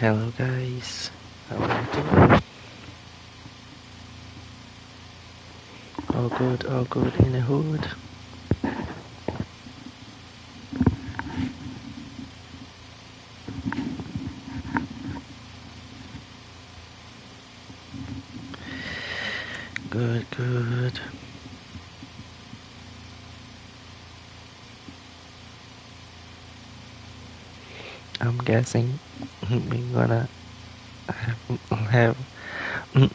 Hello guys, how are you doing? All good, all good in the hood. Good, good. I'm guessing we're gonna have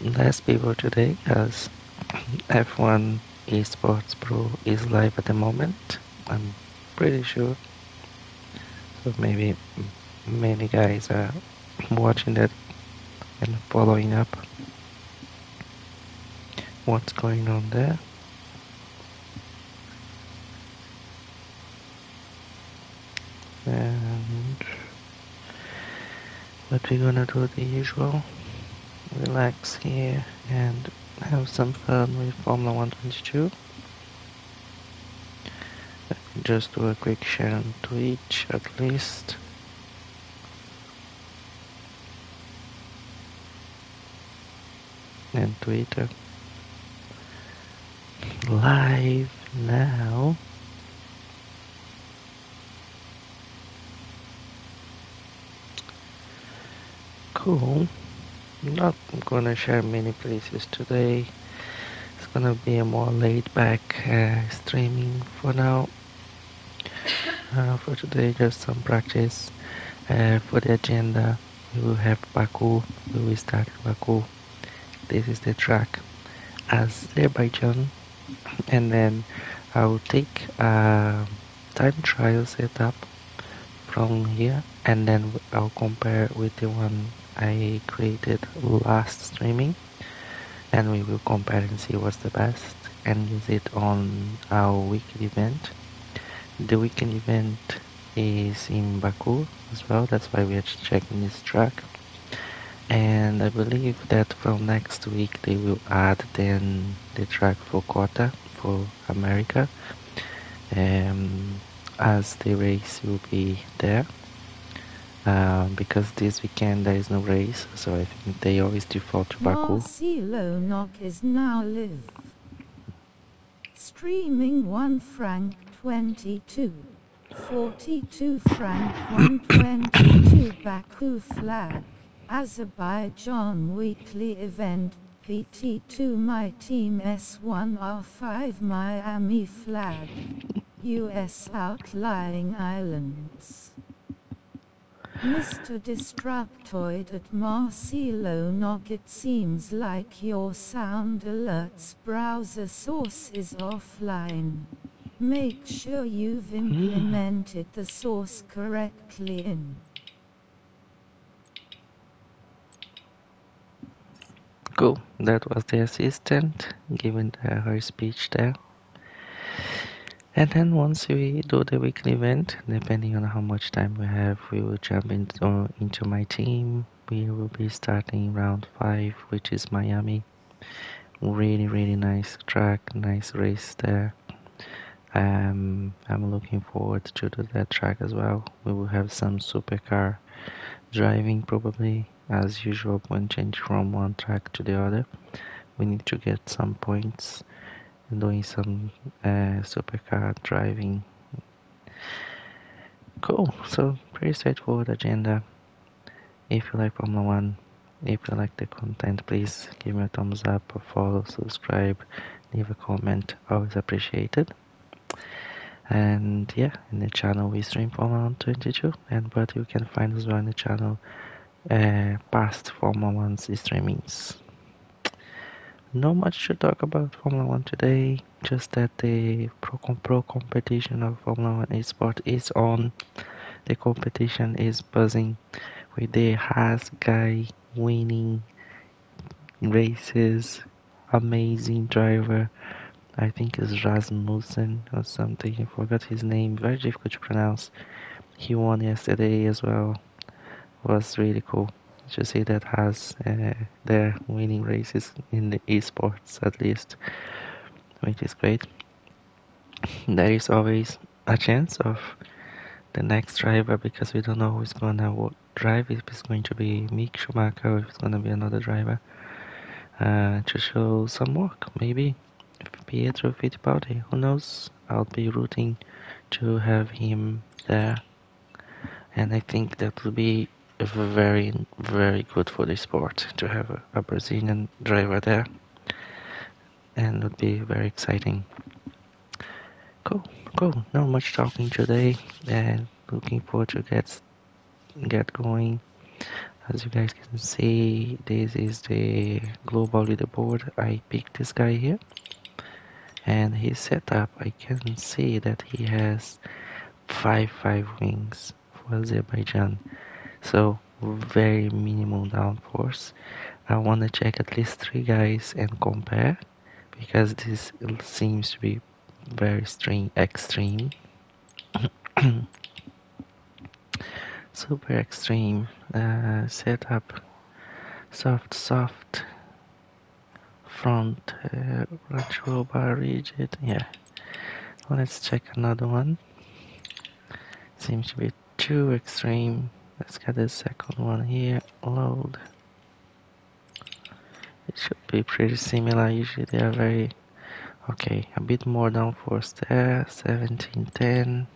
less people today as F1 Esports Pro is live at the moment. I'm pretty sure. So maybe many guys are watching that and following up what's going on there. And what we're gonna do the usual. Relax here and have some fun with Formula 122 just do a quick share on Twitch at least. And Twitter. Live now cool. Not gonna share many places today. It's gonna be a more laid back uh, streaming for now. Uh, for today just some practice. Uh, for the agenda we will have Baku. We will start Baku. This is the track Azerbaijan. And then I'll take a time trial setup from here. And then I'll compare with the one I created last streaming and we will compare and see what's the best and use it on our weekly event. The weekend event is in Baku as well that's why we are checking this track. And I believe that from next week they will add then the track for Qatar for America um, as the race will be there uh, because this weekend there is no race so I think they always default to Baku. Marcelo Nog is now live. Streaming 1 franc 22 42 franc 122 Baku flag. Azerbaijan weekly event. PT2 My Team S1R5 Miami flag. US outlying islands Mr. Destructoid at Marcelo Nog it seems like your sound alerts browser source is offline. Make sure you've hmm. implemented the source correctly in. Cool, that was the assistant giving the, her speech there. And then once we do the weekly event, depending on how much time we have, we will jump into, into my team. We will be starting round 5, which is Miami. Really, really nice track, nice race there. Um, I'm looking forward to do that track as well. We will have some supercar driving probably as usual when change from one track to the other. We need to get some points doing some uh, supercar driving. Cool, so pretty straightforward agenda. If you like Formula One, if you like the content, please give me a thumbs up, or follow, subscribe, leave a comment, always appreciated. And yeah, in the channel we stream Formula One 22, and but you can find us on the channel uh, past Formula One's streamings. Not much to talk about Formula One today, just that the pro, pro competition of Formula One Esport is on. The competition is buzzing with the Haas guy winning races. Amazing driver. I think it's Rasmussen or something. I forgot his name. Very difficult to pronounce. He won yesterday as well. Was really cool to see that Haas uh, their winning races in the esports at least, which is great. There is always a chance of the next driver because we don't know who's gonna drive if it's going to be Mick Schumacher or if it's going to be another driver uh, to show some work, maybe Pietro Fittipaldi. Who knows? I'll be rooting to have him there, and I think that will be very, very good for the sport to have a, Brazilian driver there, and would be very exciting. Cool, cool. Not much talking today, and looking forward to get get going. As you guys can see, this is the global leaderboard. I picked this guy here. And his setup, I can see that he has 5 5 wings for Azerbaijan. So, very minimal downforce. I want to check at least 3 guys and compare. Because this seems to be very extreme. extreme. super extreme uh, setup soft soft front uh, retro bar rigid yeah let's check another one seems to be too extreme let's get the second one here load it should be pretty similar usually they are very okay a bit more downforce there 1710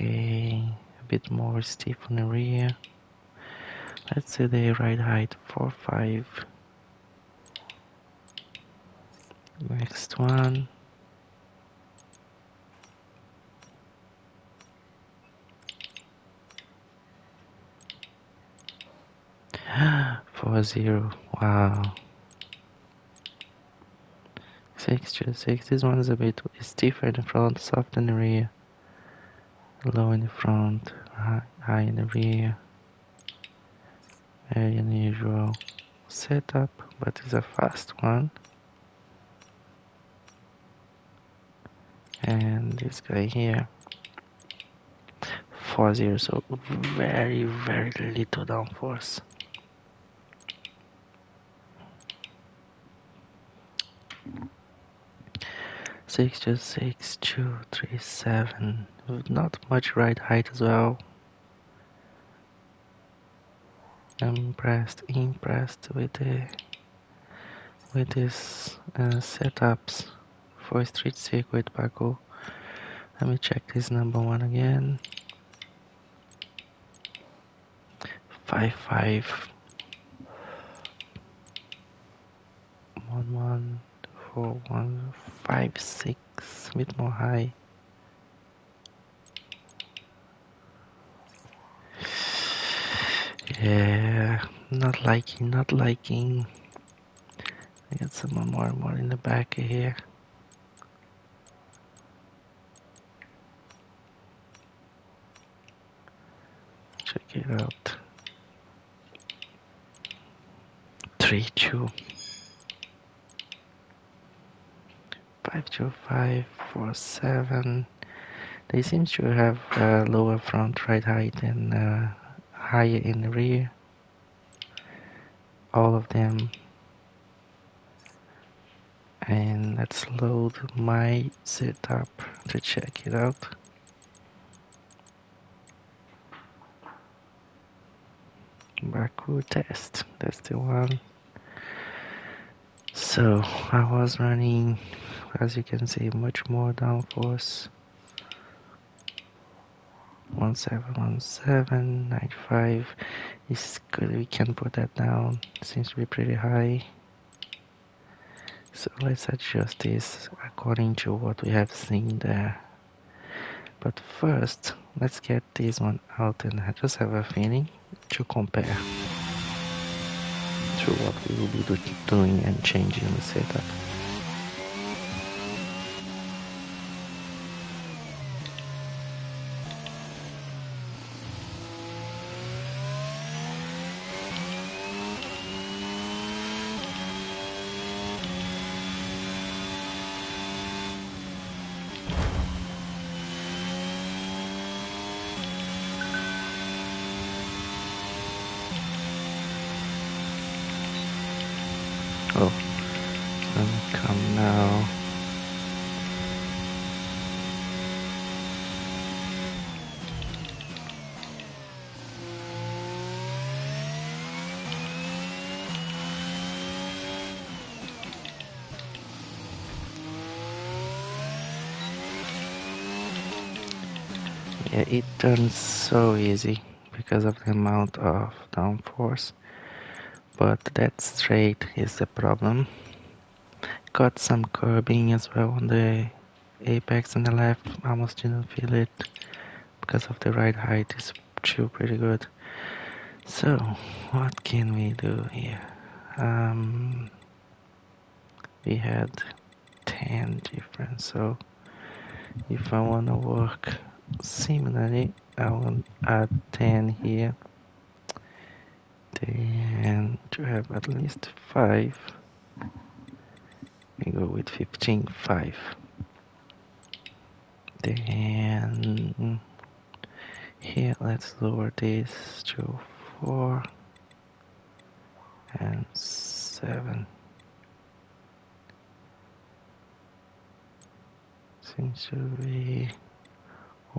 Okay, a bit more stiff on the rear. Let's say the ride height 4 5. Next one. Four zero. Wow. Six to six. This one is a bit stiffer in the front, soft in the rear low in the front, high in the rear. Very unusual setup, but it's a fast one. And this guy here, 4 0, so very, very little downforce. Six two six two three seven not much ride height as well. I'm impressed, impressed with the with these uh, setups for street circuit Baku. Let me check this number one again. Five five one one four one five six, a bit more high. Yeah, not liking, not liking. I got some more more in the back here. Check it out. Three two. Five two five four seven. They seem to have a lower front ride height and uh, higher in the rear. All of them. And let's load my setup to check it out. Baku test. That's the one. So I was running as you can see much more downforce. 171795 is good we can put that down. Seems to be pretty high. So let's adjust this according to what we have seen there. But first let's get this one out and I just have a feeling to compare to what we will be doing and changing the setup it turns so easy because of the amount of downforce, but that straight is the problem. Got some curbing as well on the apex on the left, almost didn't feel it because of the ride height is still pretty good. So, what can we do here? Um, we had 10 different, so if I want to work similarly I will add 10 here. Then to have at least 5 we go with 15 5 then here let's lower this to 4 and 7 seems to be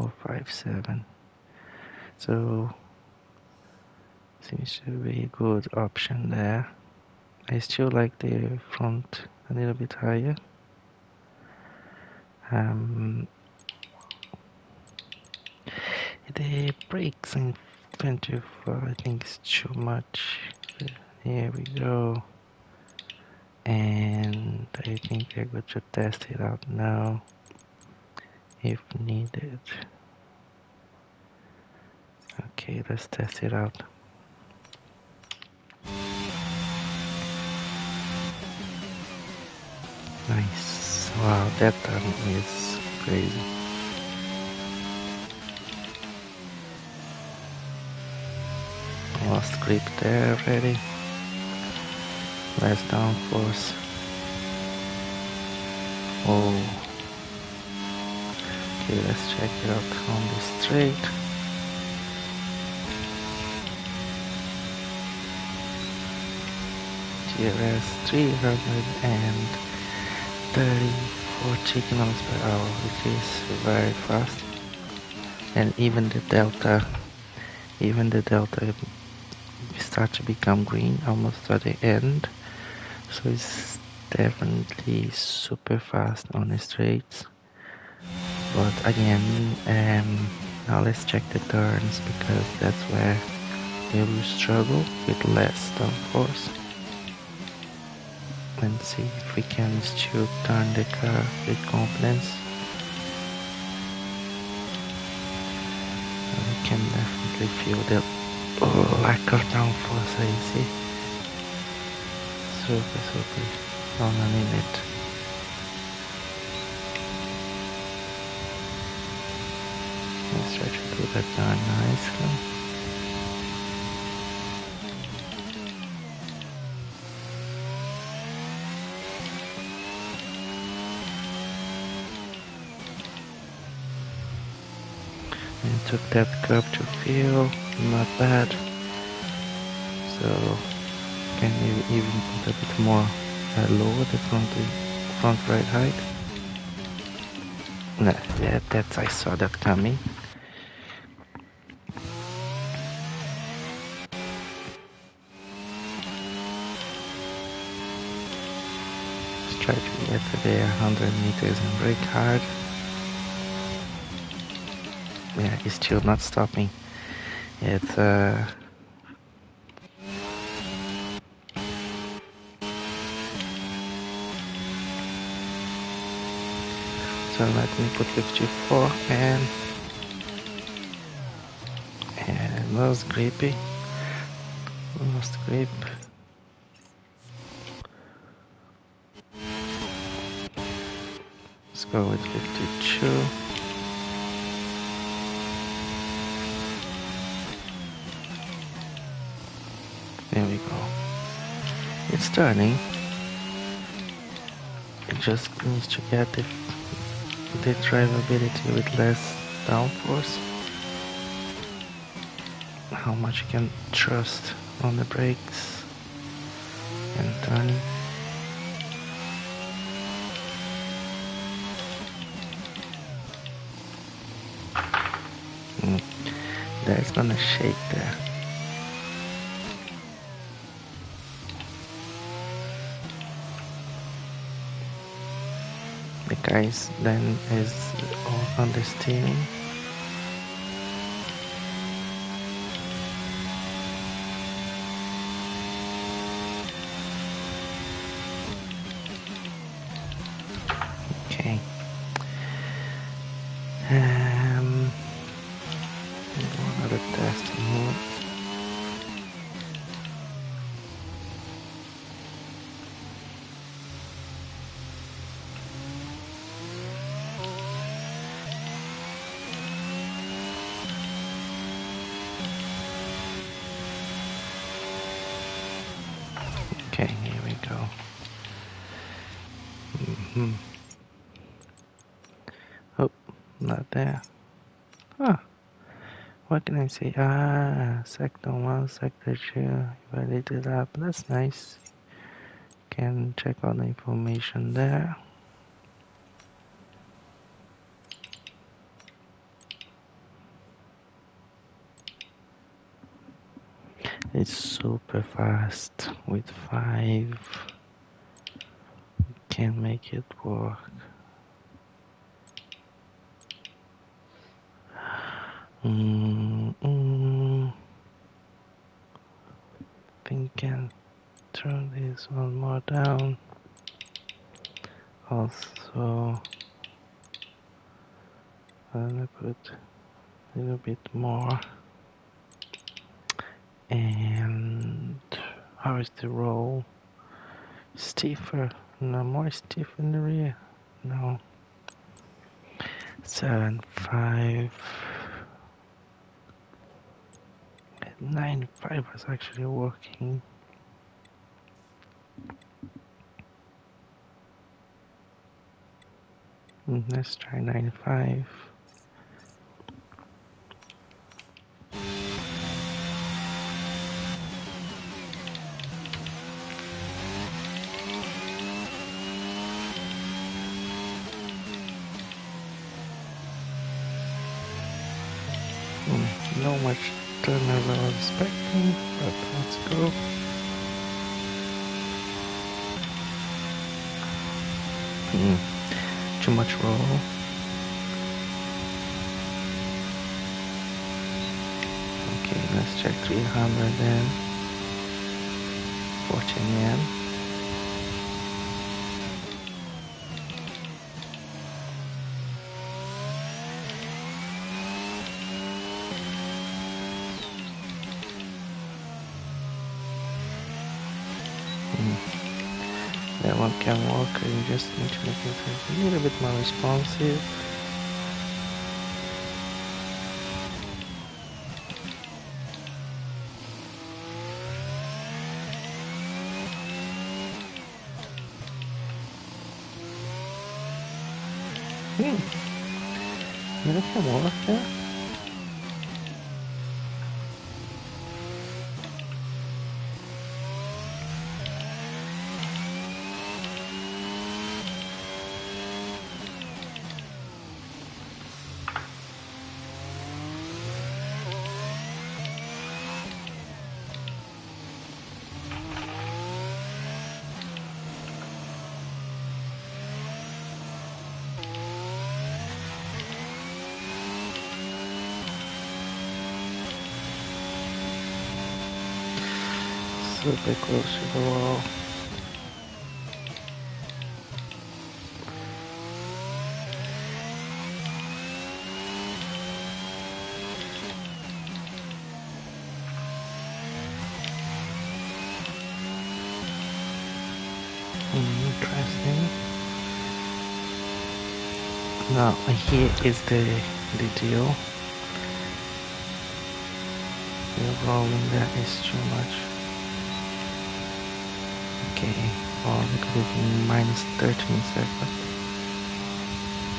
457 so seems to be a good option there. I still like the front a little bit higher. Um, the brakes in 24 I think is too much. Here we go. And I think we're going to test it out now if needed. Okay let's test it out. Nice. Wow that time is crazy. Lost grip there already. Less downforce. Oh okay let's check it out on the straight DRS 334 kilometers per hour which is very fast. And even the delta even the delta start to become green almost at the end. So it's definitely super fast on the straights but again um, now let's check the turns because that's where we will struggle with less downforce and see if we can still turn the car with confidence. We can definitely feel the lack of downforce, I see. Super, super on a limit. Do that down nicely. and took that curve to feel not bad so can you even put a bit more uh, lower the front front right height nah, yeah, that's I saw that coming Let's try to get the 100 meters and brake hard yeah, he's still not stopping. It's uh So let me put 54 and and lost grippy. Lost grip. Let's go with 52. There we go. It's turning. It just needs to get the, the drivability with less downforce. How much you can trust on the brakes and turning. Mm. That's gonna shake there. the guys then is all on the steering Okay. Um, another testing here. Okay, here we go. hmm Oh, not there. Ah, say? Ah, sector 1, sector 2, validated up. That's nice. Can check all the information there. It's super fast with 5. Can make it work. Mm, mm. Think can turn this one more down. Also, I'm gonna put a little bit more. And how is the roll? Stiffer, no more stiff in the rear. No. Seven, five, nine, five was actually working. Mm, Let's try nine, five. Mm, No much turn as I was expecting, but let's go. Mm, Too much roll. Okay, let's check 300 then. 14 yen. Mm. That one can work, you just need to make it a little bit more responsive. Hmm. That can work, yeah. bit close to the wall. Interesting. Now here is the the deal. The rolling there is too much. Okay, look at it minus 13 seconds.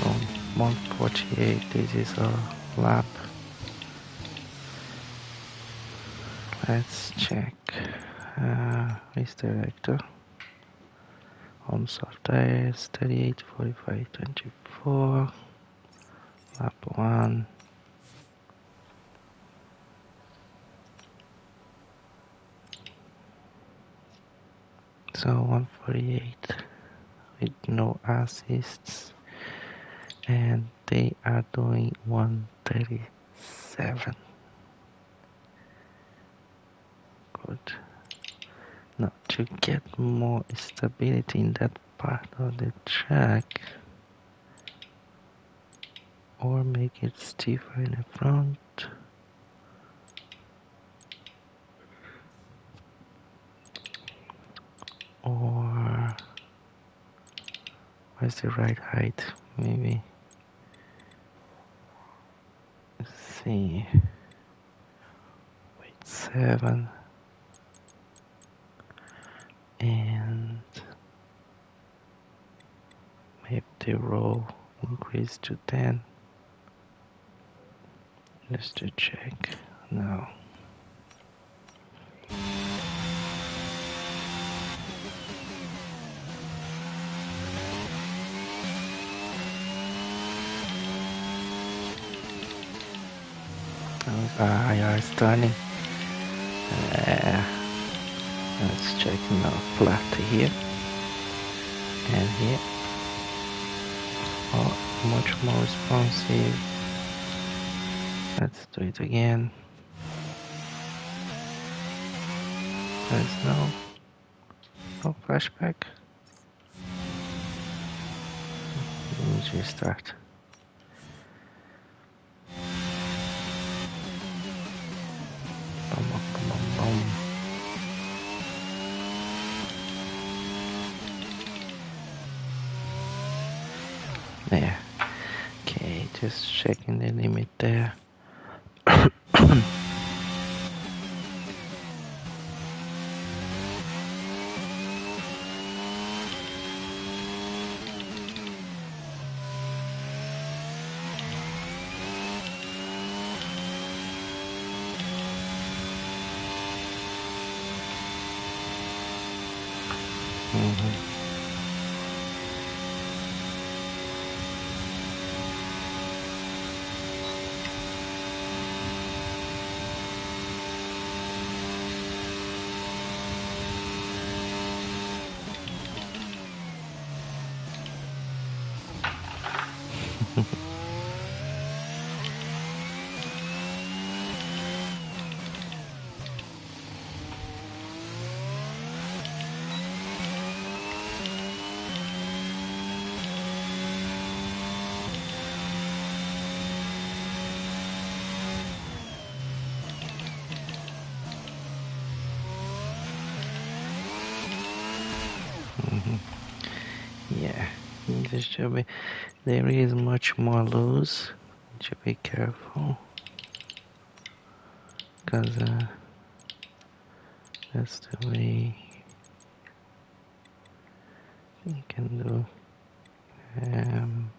So 148, this is a lap. Let's check. Uh, race director. Home software 38, 45, 24. Lap 1. So 148 with no assists. And they are doing 137. Good. Now to get more stability in that part of the track, or make it stiffer in the front or what's the right height maybe. Let's see. Wait seven. And maybe the row increase to 10 just to check. Now uh, IR stunning uh, let's check now flat here. And here. Oh much more responsive. Let's do it again. There's no no flashback. Let me restart There. Okay, just checking the limit there. hmm hmm Yeah, should be. There is much more loose. Should be careful, cause uh, that's the way you can do. Um,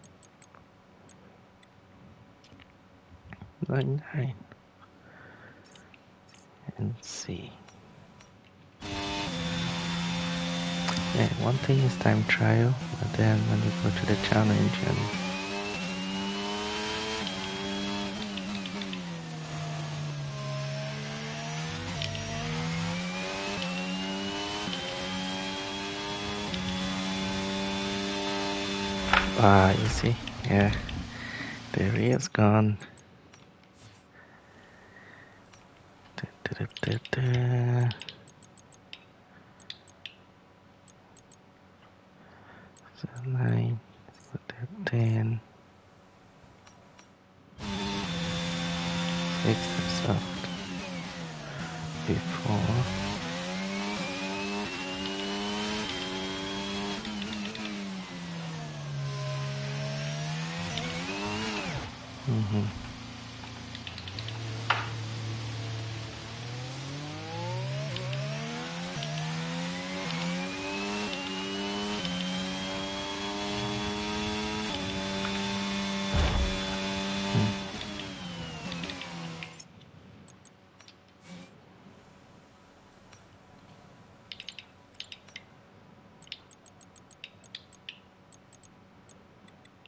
like nine and see. Yeah, one thing is time trial, but then when you go to the challenge and ah, you see, yeah, the reel's gone. Da, da, da, da, da. So nine, put that ten, six is soft before. Mm-hmm.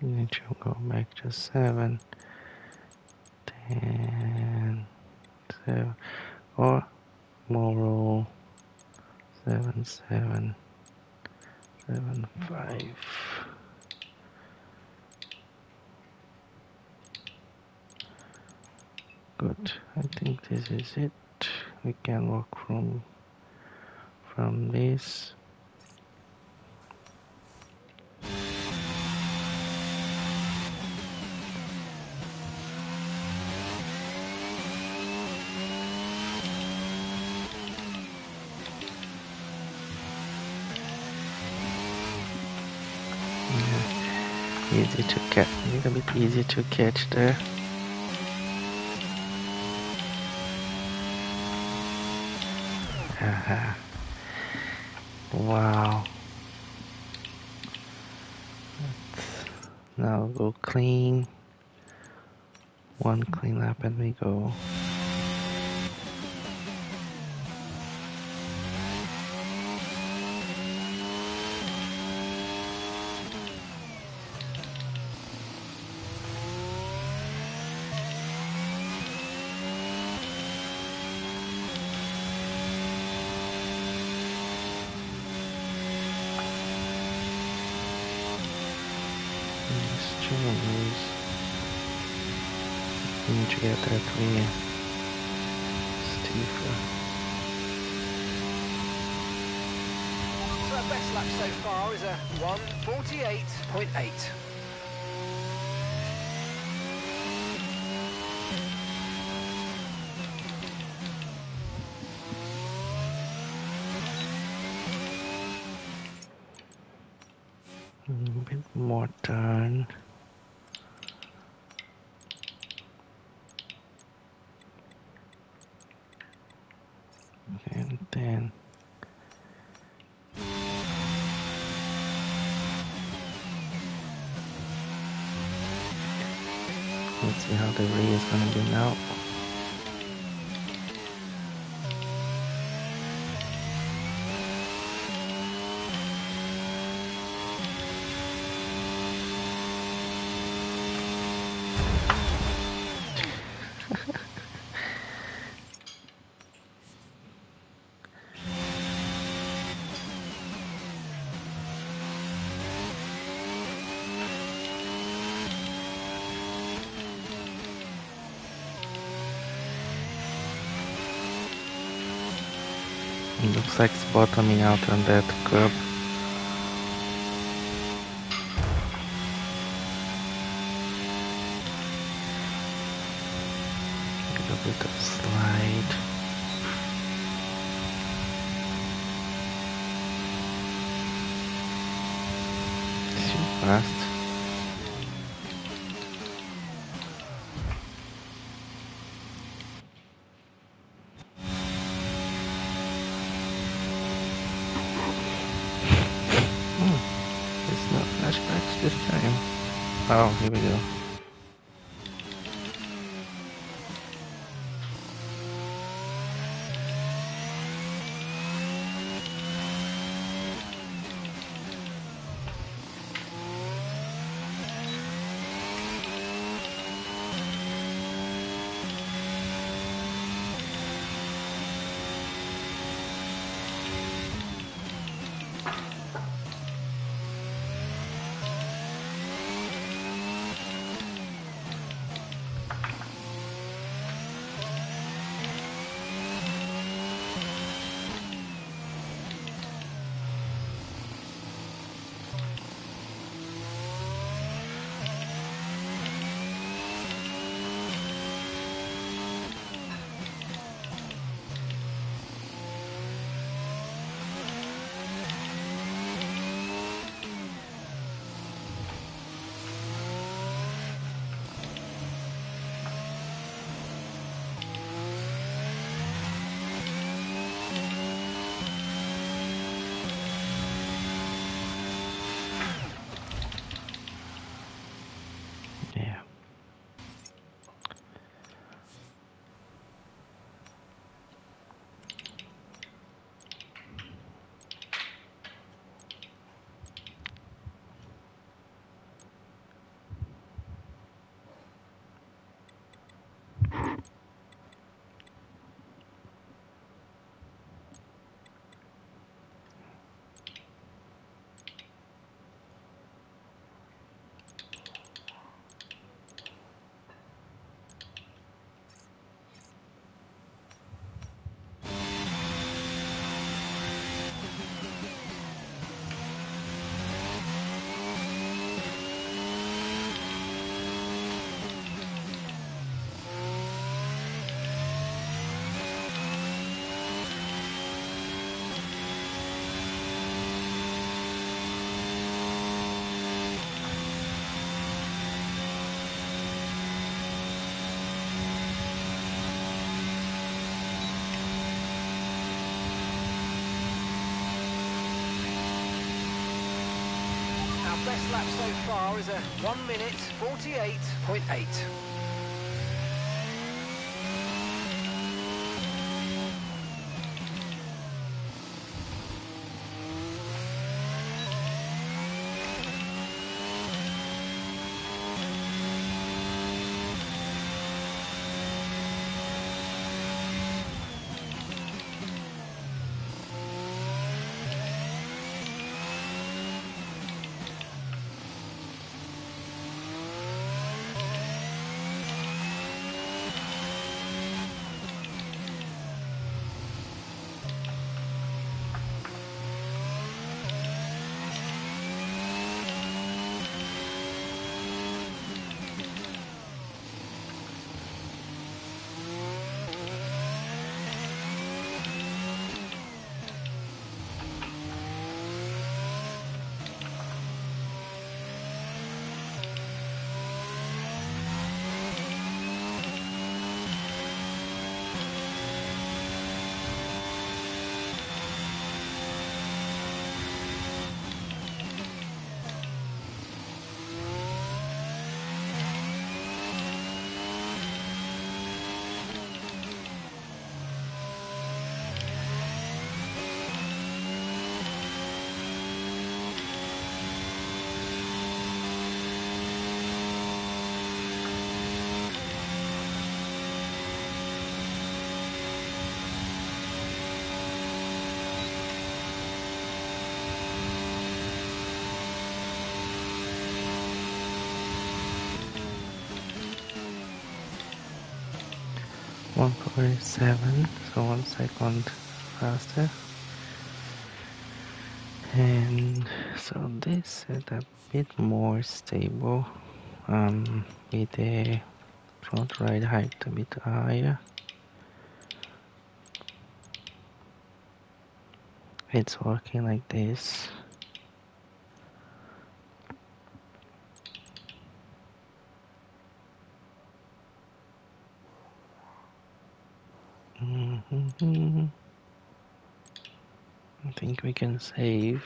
Need to go back to seven, ten, seven, or more roll seven, seven, seven, five. Good. I think this is it. We can work from from this. Easy to catch, a little bit easy to catch there. Haha. wow. Let's now go clean. One clean lap and we go. Choose. Clear. Steve. So best lap so far is a 148.8. A bit more turn. And then let's see how the re is gonna it's bottoming out on that curb. Lap so far is a 1 minute 48.8. one forty-seven, so one second faster. And so this is a bit more stable. Um, with the front ride height a bit higher. It's working like this. I think we can save.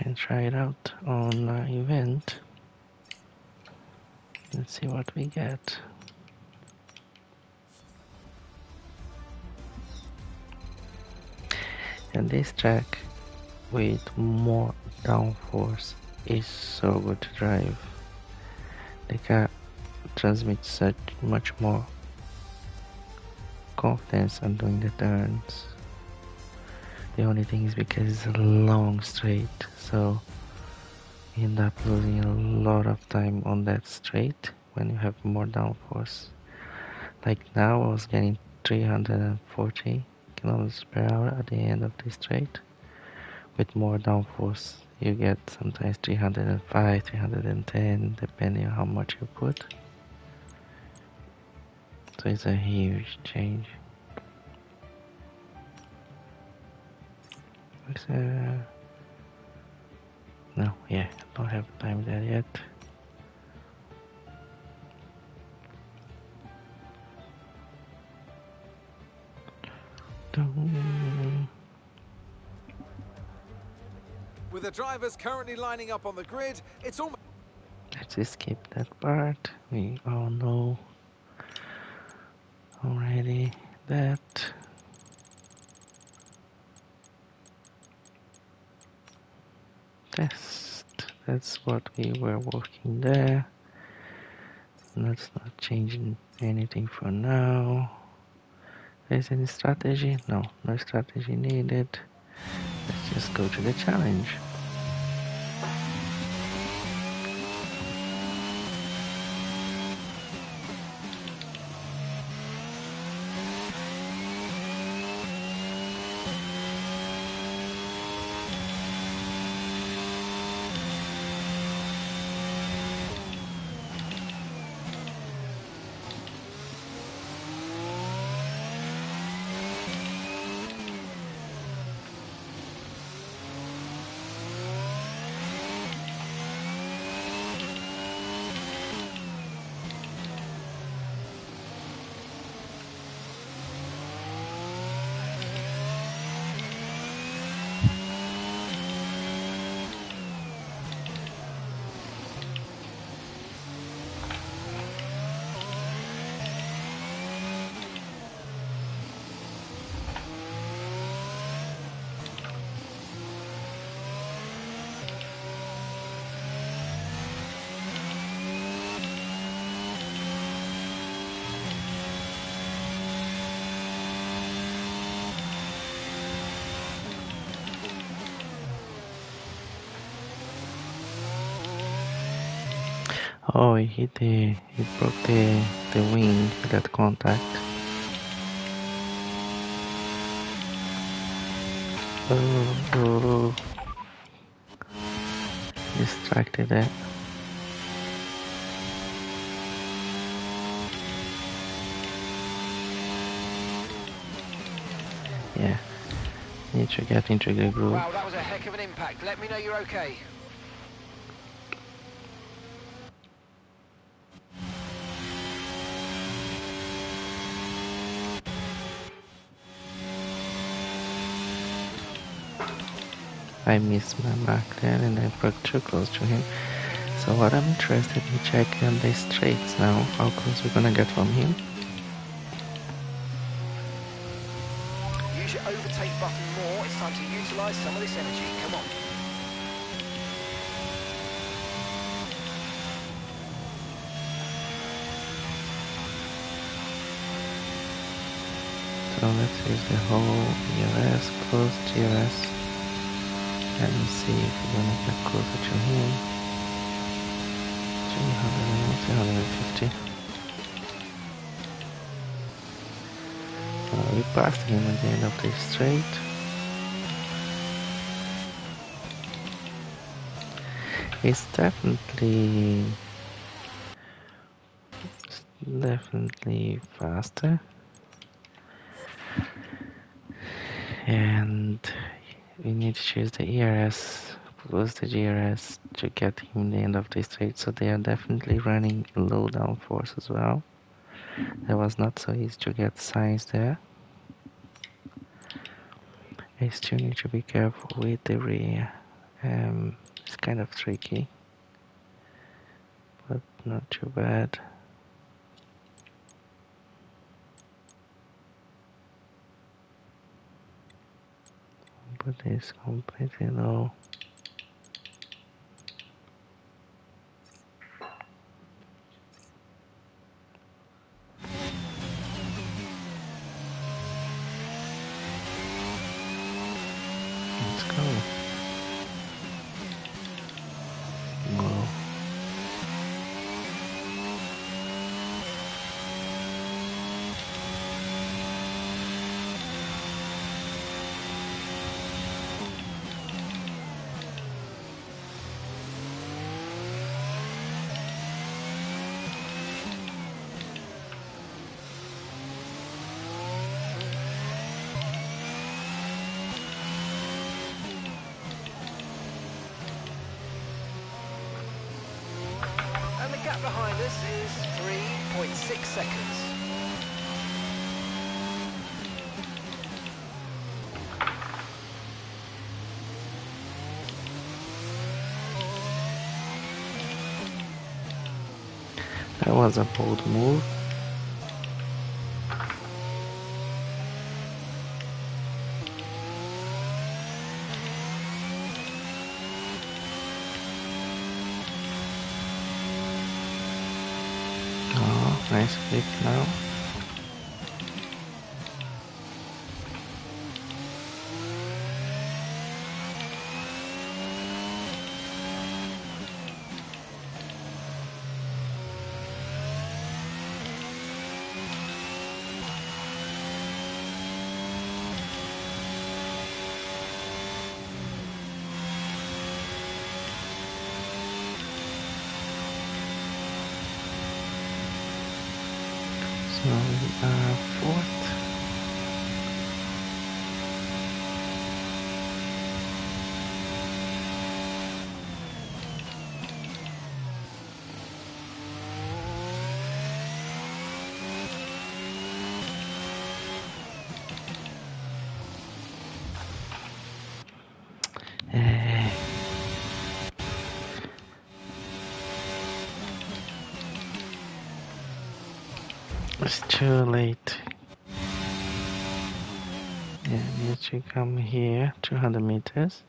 And try it out on uh, event. Let's see what we get. And this track with more downforce is so good to drive. The car transmits such much more confidence on doing the turns. The only thing is because it's a long straight, so you end up losing a lot of time on that straight when you have more downforce. Like now, I was getting 340 kilometers per hour at the end of the straight with more downforce you get sometimes 305 310 depending on how much you put. So it's a huge change. It's uh, no yeah don't have time there yet. Dun. With the drivers currently lining up on the grid, it's almost... Let's skip that part. We all know already that test. That's what we were working there. That's not changing anything for now. There's any strategy? No, no strategy needed. Just go to the challenge. Oh, he hit the, he broke the, the wing, that contact. Oh, oh, distracted it. Yeah, need to get into the groove. Wow, that was a heck of an impact. Let me know you're okay. I missed my mark there and I broke too close to him. So what I'm interested in checking the straights now, how close we're gonna get from him. Use your overtake button more. It's time to utilise some of this energy. Come on. So let's use the whole ERS, close DRS, and see if we're gonna get closer to him. 300, 350. Uh, we passed him at the end of the straight. It's definitely it's definitely faster and we need to choose the ERS plus the DRS to get him the end of the straight so they are definitely running low downforce as well. That was not so easy to get signs there. I still need to be careful with the rear. Um, it's kind of tricky but not too bad but it's completely low Let's go. Go. And the gap behind us is 3.6 seconds. That was a bold move. Oh, nice flip now. So we are fourth. It's too late. Yeah, need to come here, 200 meters.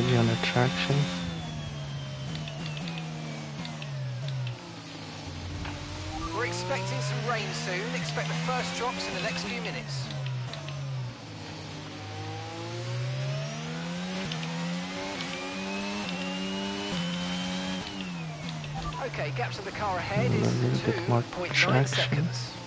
Something on the traction. We're expecting some rain soon. Expect the first drops in the next few minutes. Okay, gap to the car ahead is little bit more 2.9 traction. seconds.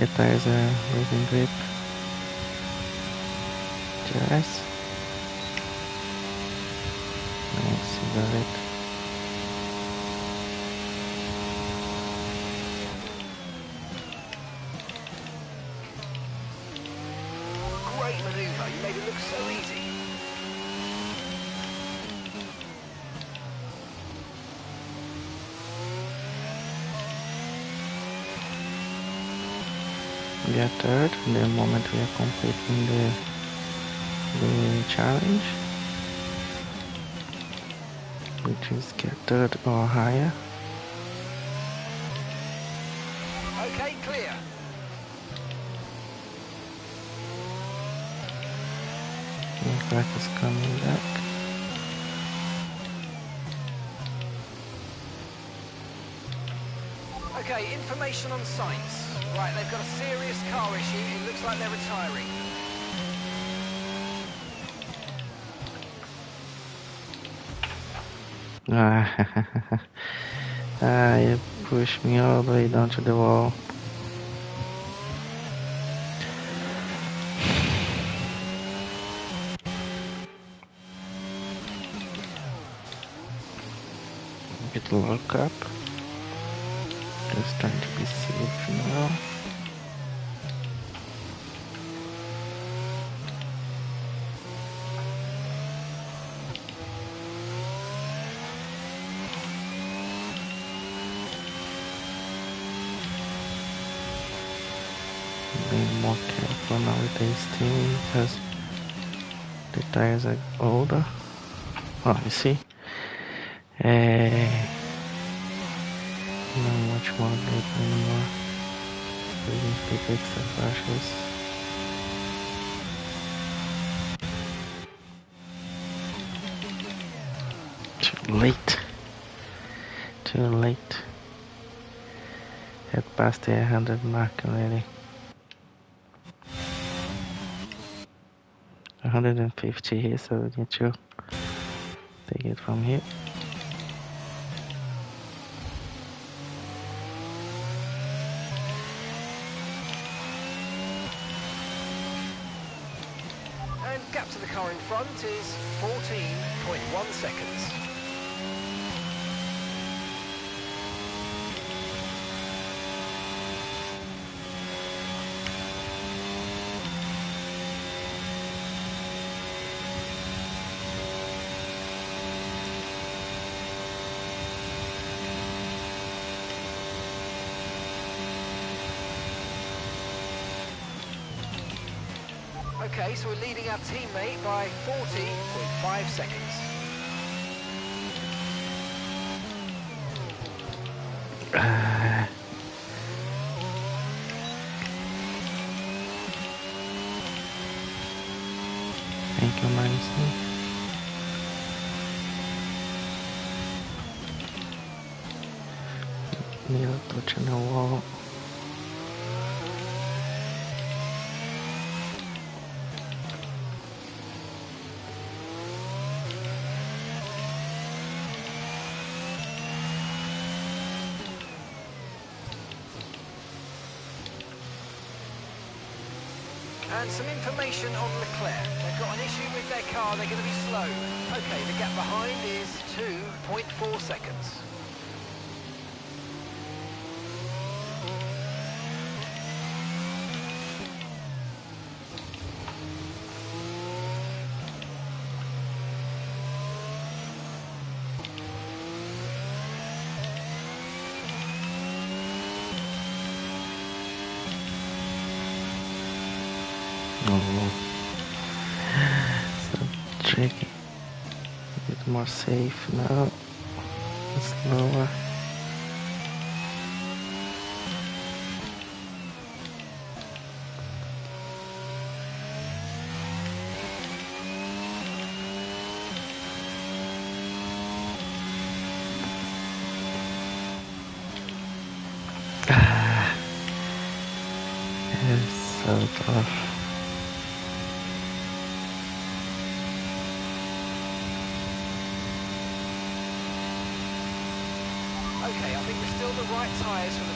The tires are uh, losing grip. Just. Nice, you got it. Great manoeuvre. You made it look so easy. We are third the moment we are completing the, the challenge. Which is get third or higher. Okay, clear. Leclerc is coming back. Okay, information on sites. Right, they've got a serious car issue. It looks like they're retiring. Ah, you pushed me all the way down to the wall. Get lock up. Just trying to be safe now. More careful now with the steering because the tires are older. Oh, you see? Uh, not much more good anymore. We need to fix the brushes. Too late. Too late. Had past the 100 mark already. 150 here, so we need to take it from here. And gap to the car in front is 14.1 seconds. So we're leading our teammate by 40.5 seconds. Thank you, Manson. Needle touching the wall. And some information on Leclerc. They've got an issue with their car, they're going to be slow. Okay, the gap behind is 2.4 seconds. Oh, so tricky. A bit more safe now. Slower. Ah, it's so tough. Okay, I think we're still the right tyres for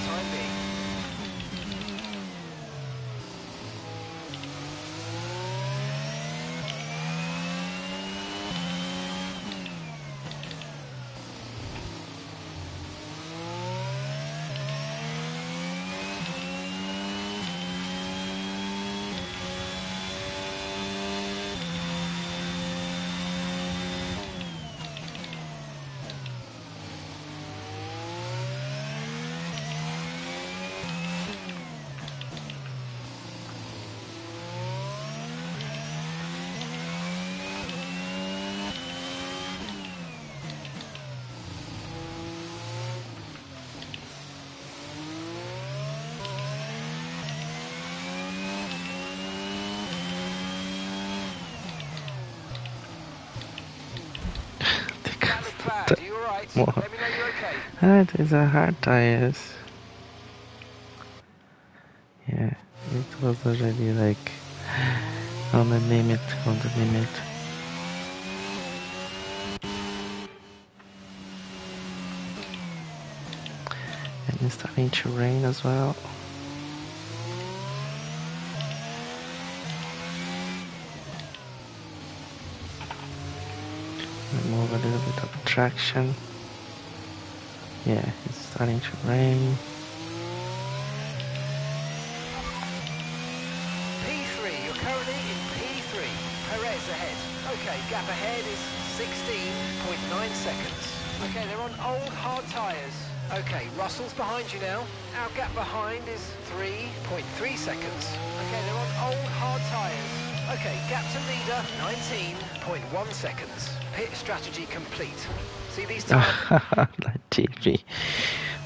Okay. Ah, these hard tires. Yeah, it was already like on the limit, on the limit. And it's starting to rain as well. Remove a little bit of traction. Yeah, it's starting to rain. P3, you're currently in P3. Perez ahead. Okay, gap ahead is 16.9 seconds. Okay, they're on old hard tyres. Okay, Russell's behind you now. Our gap behind is 3.3 seconds. Okay, they're on old hard tyres. Okay, gap to leader, 19.1 seconds. Pit strategy complete. See these tyres? Latifi.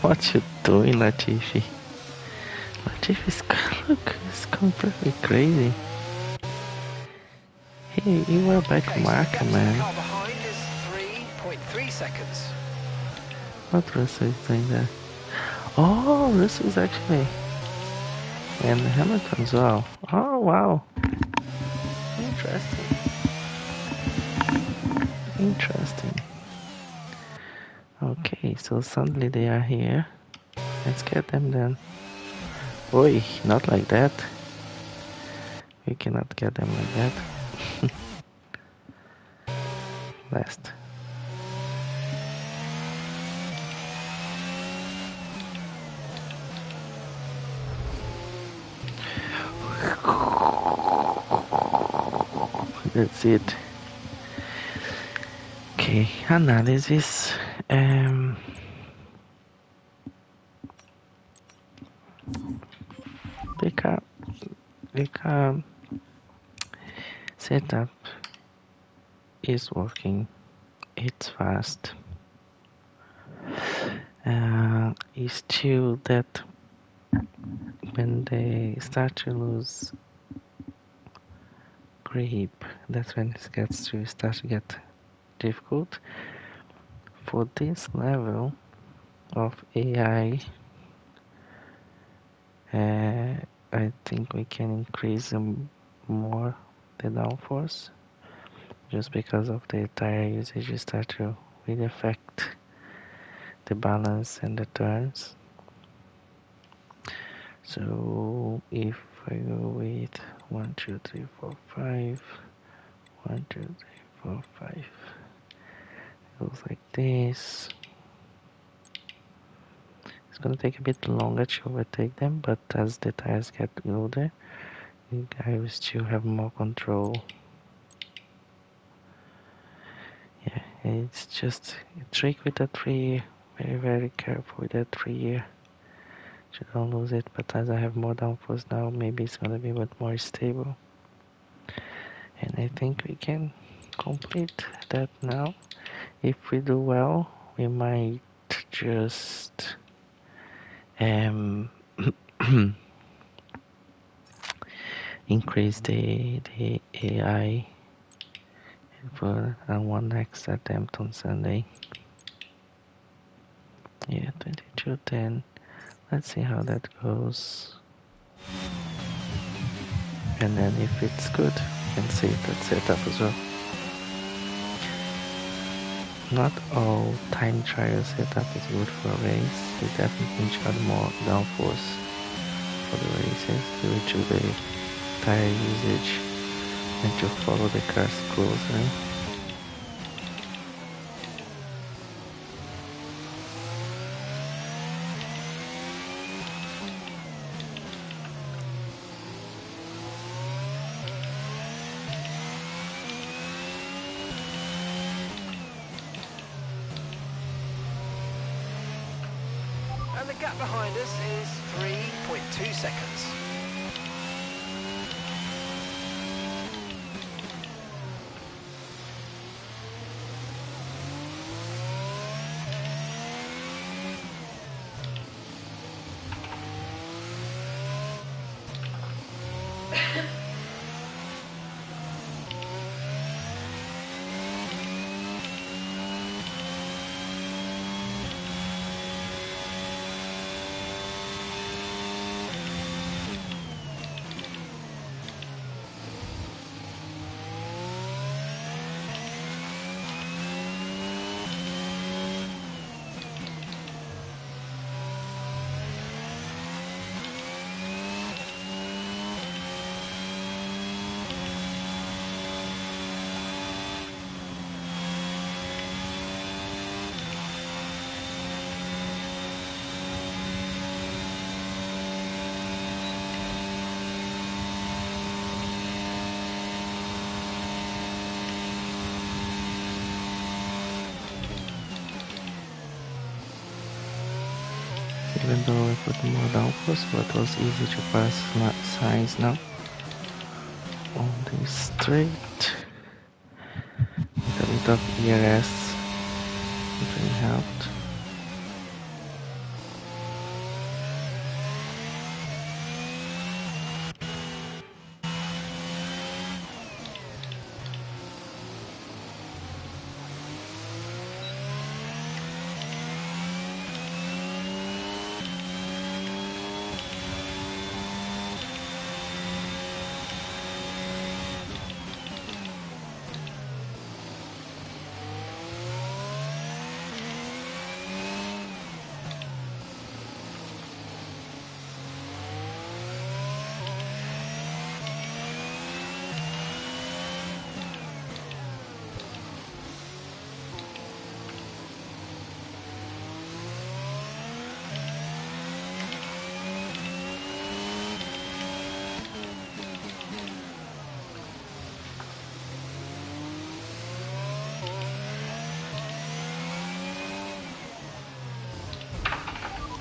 What you doing, Latifi? Latifi's look, it's completely crazy. Hey, you were back Okay, so marker, the man. is 3.3 seconds. What Russell is doing there? Oh, Russell is actually. And Hamilton as well. Oh, wow. Interesting. Interesting. So suddenly they are here. Let's get them then. Oi, not like that. We cannot get them like that. Last. That's it. Okay, analysis. Um, the car, the car setup is working. It's fast. Uh, it's true that when they start to lose grip, that's when it gets to start to get difficult. For this level of AI, uh, I think we can increase them more the downforce, just because of the tire usage start to really affect the balance and the turns. So if I go with one, two, three, four, five, one, two, three, four, five, goes like this. It's gonna take a bit longer to overtake them, but as the tires get older, I will still have more control. Yeah, it's just a trick with that three. Very, very careful with that three. So don't lose it, but as I have more downforce now, maybe it's gonna be a bit more stable. And I think we can complete that now. If we do well, we might just um increase the the AI for uh, one next attempt on Sunday. Yeah, 2210. Let's see how that goes. And then if it's good, we can save that setup as well. Not all time trial setup is good for a race. We definitely need to more downforce for the races due to the tire usage and to follow the cars closer. Even though I put more downforce, but it was easy to pass signs now. On this straight, a bit of ERS, it really helped.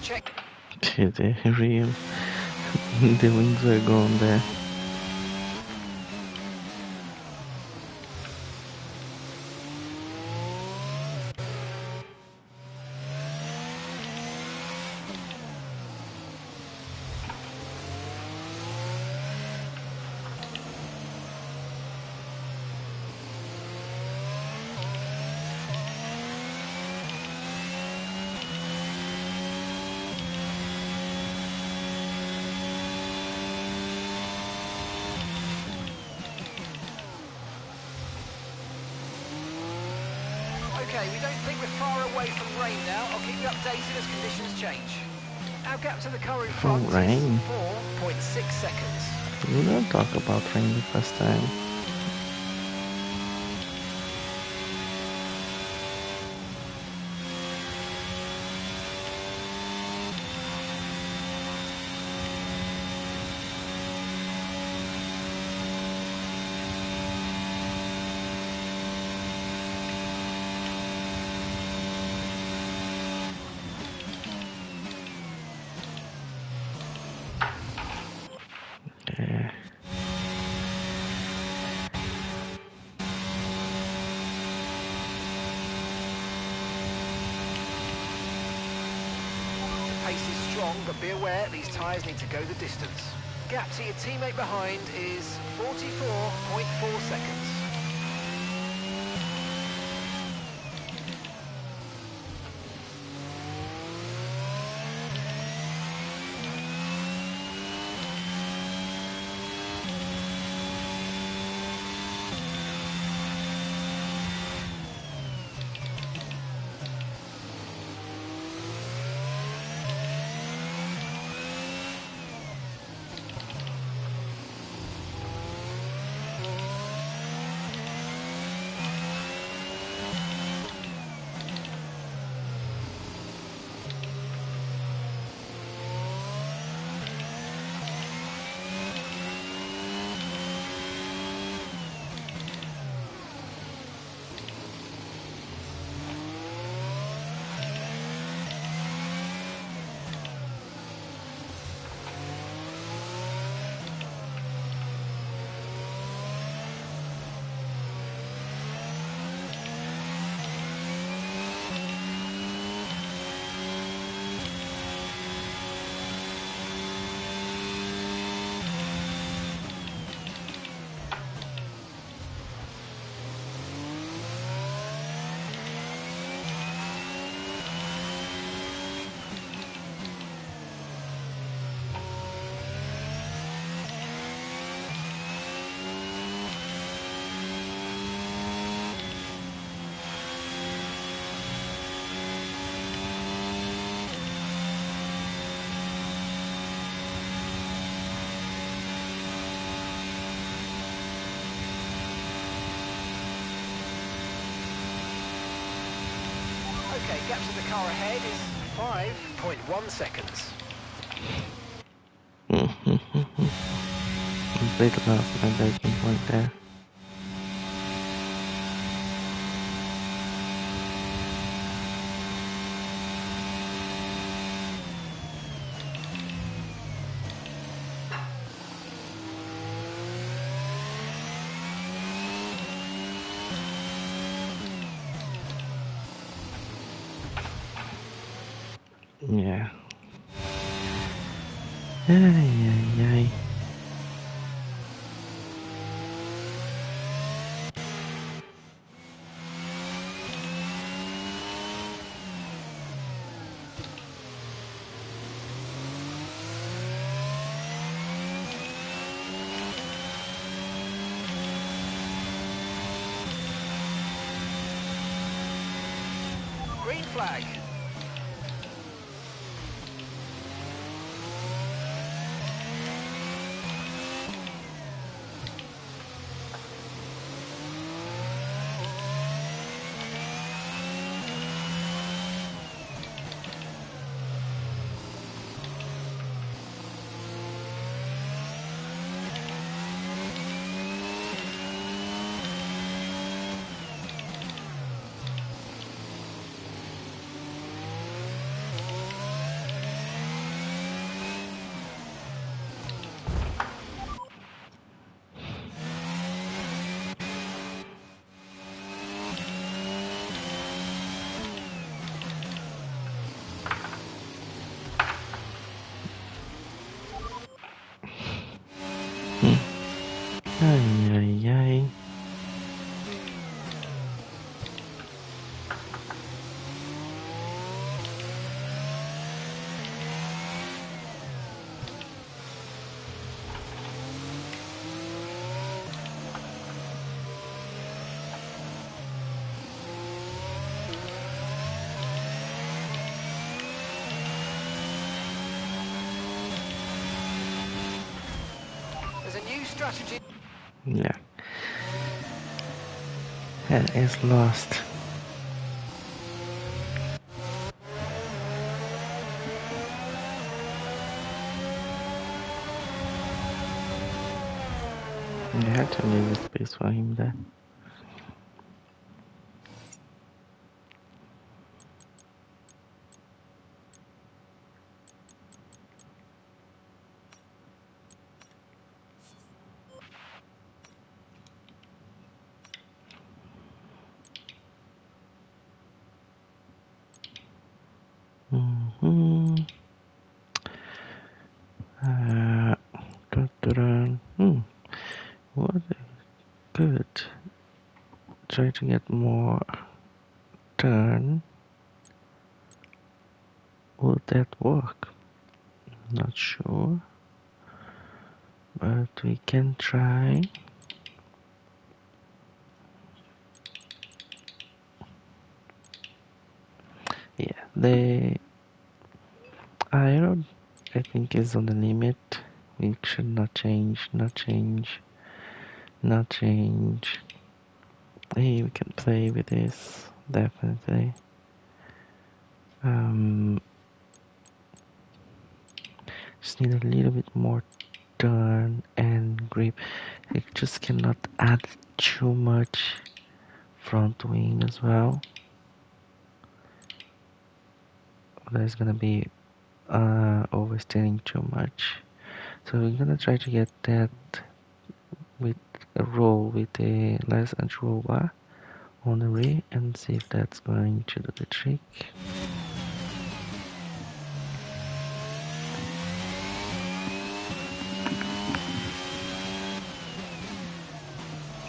Check. the real the wings are gone there. Okay, we don't think we're far away from rain now. I'll keep you updated as conditions change. Our gap to the car in From front rain? is 4.6 seconds. We don't talk about rain the first time. Yeah. Pace is strong, but be aware these tyres need to go the distance. Gap to your teammate behind is 44.4 seconds. Okay, gap to the car ahead is 5.1 seconds. Bit of my braking point there. Strategy. Yeah. That is lost. You had to leave a space for him there. hmm Uh, dun-dun-dun. hmm. What good. Try to get more turn. Will that work? Not sure. But we can try. Yeah, the iron I think is on the limit. We should not change, not change, not change. Hey, we can play with this, definitely. Um, just need a little bit more turn and grip. It just cannot add too much front wing as well. There's gonna be uh, oversteering too much. So we're gonna try to get that with a roll with a less control bar on the rear and see if that's going to do the trick.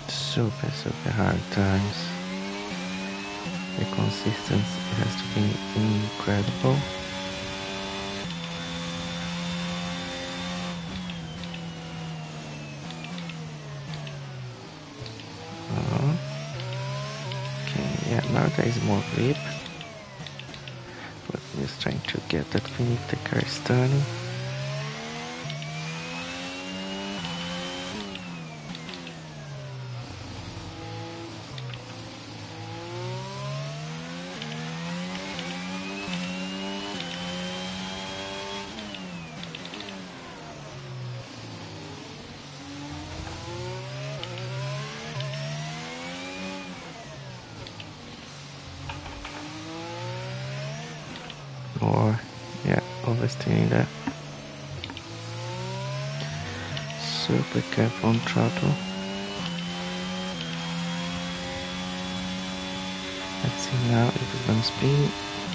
Super, super hard times. The consistency has to be incredible. There is more grip. But just trying to get that beneath the car is turning. Or, yeah, oversteering there. Careful on throttle. Let's see now if it's gonna speed.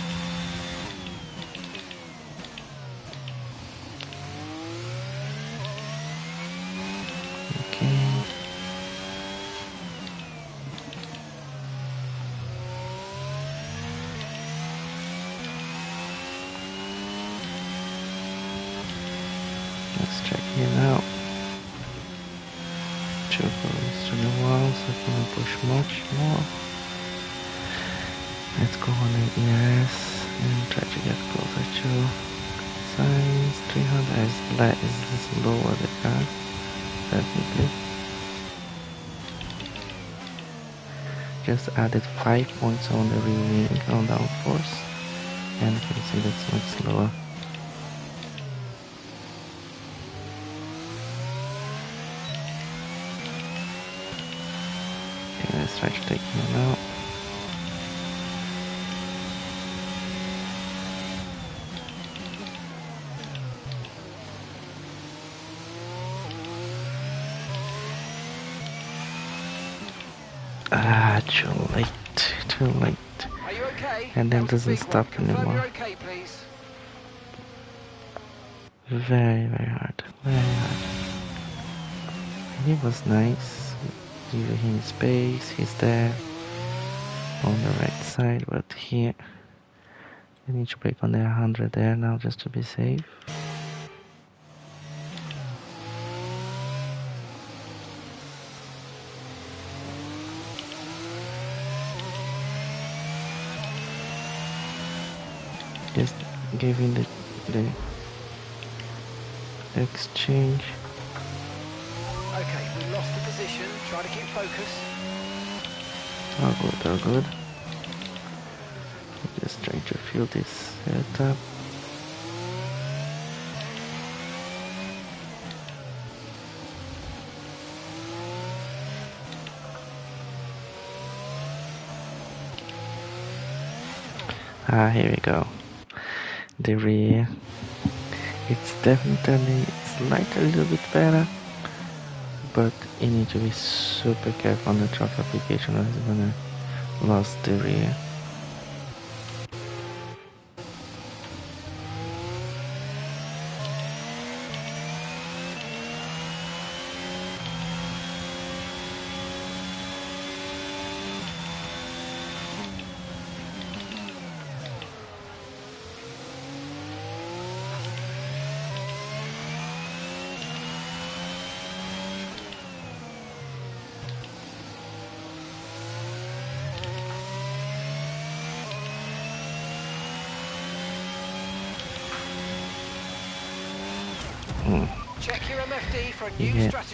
Just added 5 points on the rear wing on downforce and you can see that's much slower. Okay, let's try to take him out. Ah, too late, too late. Are you okay? And then That doesn't big one. stop anymore. Okay. Very, very hard, very hard. And it was nice, giving him space, he's there on the right side, but here I need to brake on the 100 there now just to be safe. Just giving the, the exchange. Okay, we lost the position. Try to keep focus. All good, all good. Just trying to fill this setup. Ah, here we go. The rear. It's definitely slightly a little bit better, but you need to be super careful on the truck application or you're gonna lose the rear.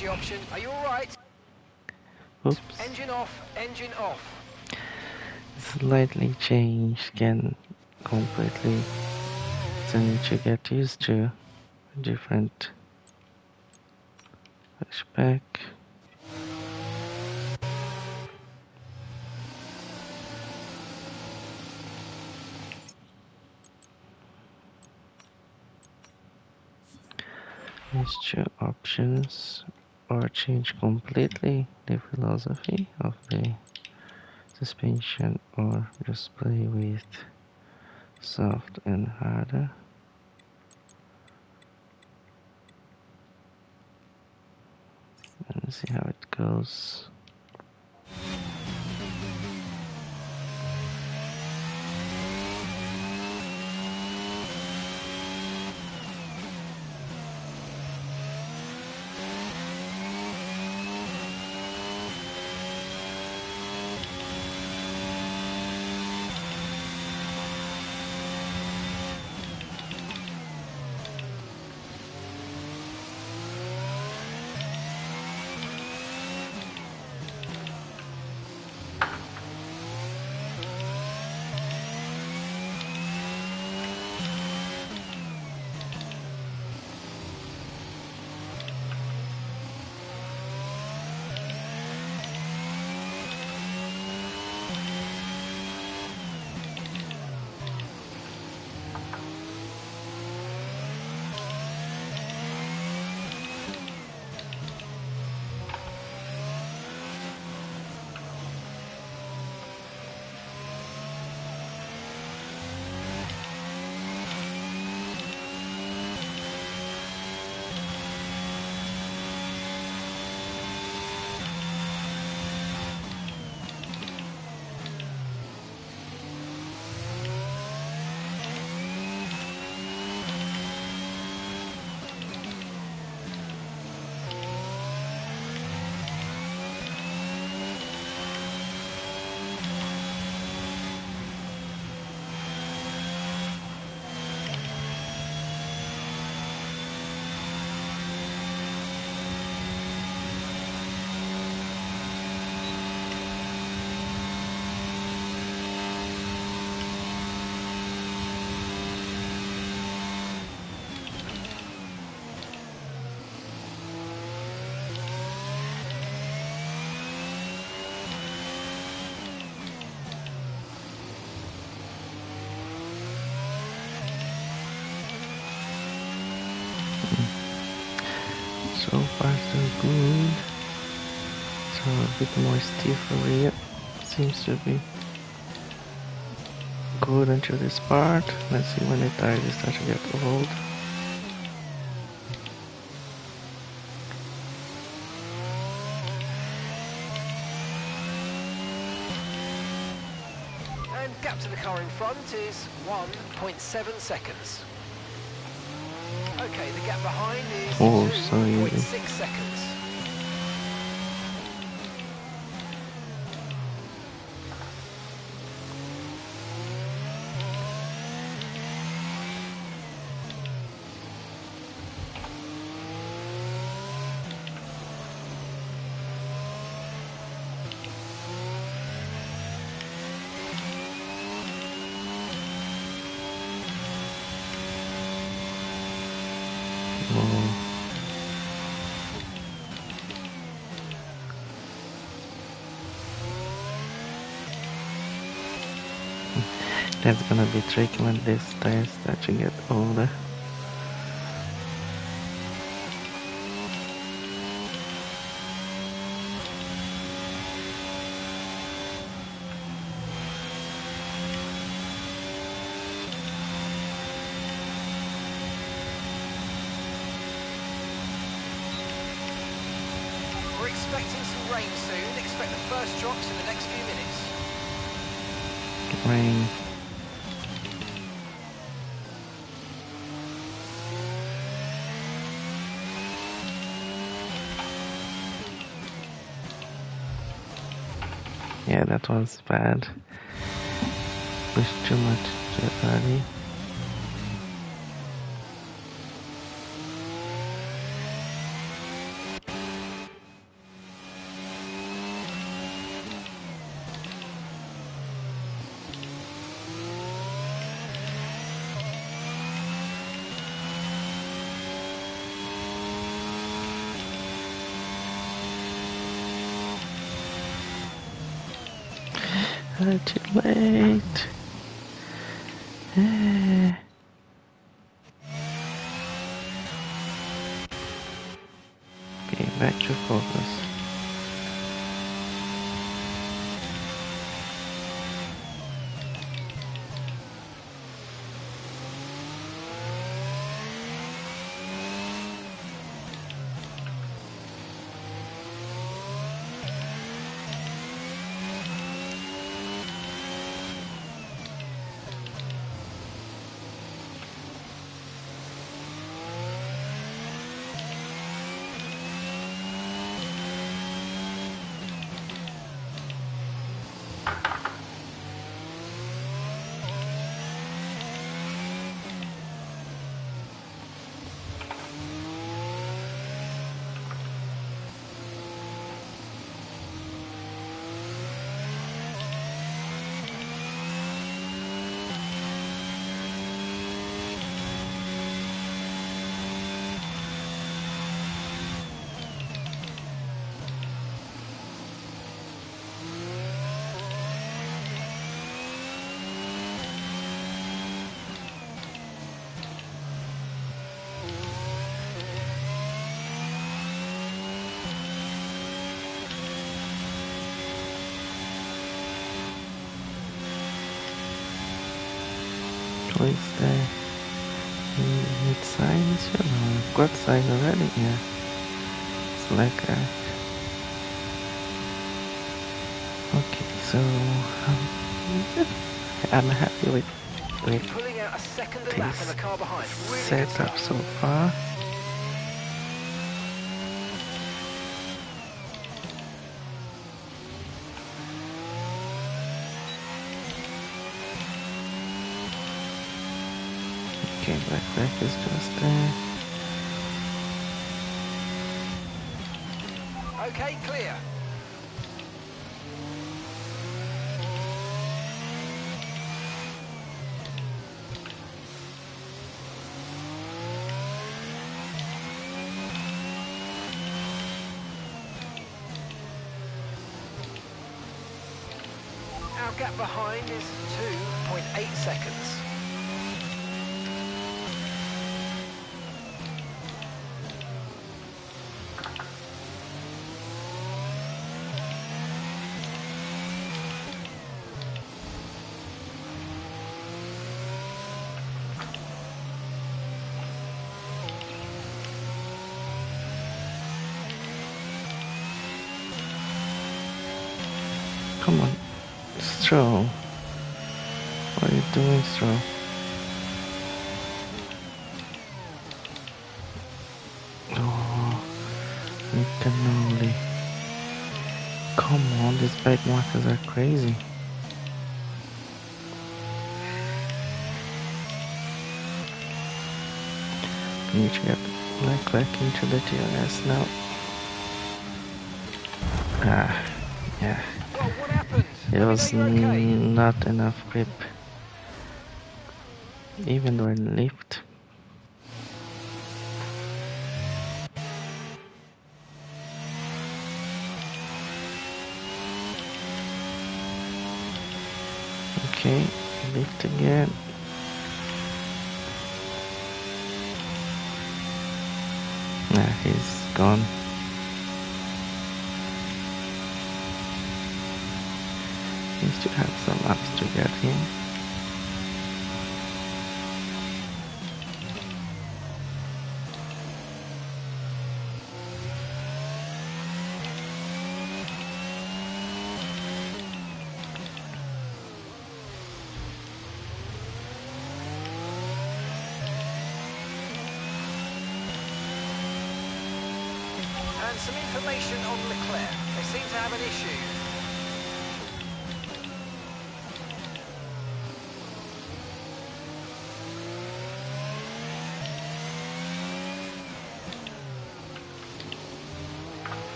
Strategy option. Are you alright? Oops. Engine off, engine off. Slightly change can completely so need to get used to different flashback. These two options or change completely the philosophy of the suspension or just play with soft and harder. And see how it goes. Far so. A bit more stiff rear seems to be good until this part. Let's see when the tires start to get old. And gap to the car in front is 1.7 seconds. Okay, the gap behind is Oh, so easy. 2.6 seconds. Oh. That's gonna be tricky when this tires start to get older. We're expecting some rain soon. Expect the first drops in the next few minutes. Rain. Yeah, that was bad. Pushed too much too early. What's the mid signs? You know, I've got sign already. Yeah, it's like that. Okay, so um, I'm happy with with Pulling out a second a lap on the car behind. Really good setup stuff. so far. Okay, backpack is just there. Okay, clear. Our gap behind is 2.8 seconds. Come on, Stroll. What are you doing, Stroll? Oh, you can only. Come on, these back markers are crazy. Need to get Leclerc into the DRS now. It was not enough grip. Even when lift. Okay, lift again. Nah, he's gone. To have some apps to get him. And some information on Leclerc. They seem to have an issue.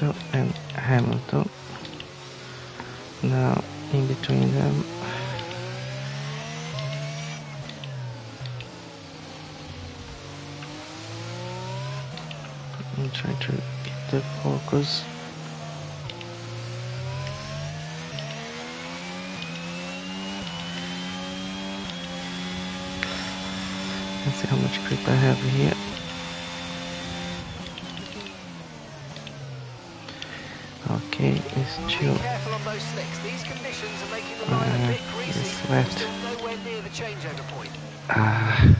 Russell and Hamilton. Now, in between them, I'm trying to get the focus. Let's see how much grip I have here. Okay, it's Be chill. careful on those slicks. These conditions are making the line a Uh, bit greasy. it's but we're wet. still nowhere near the changeover point. Ah.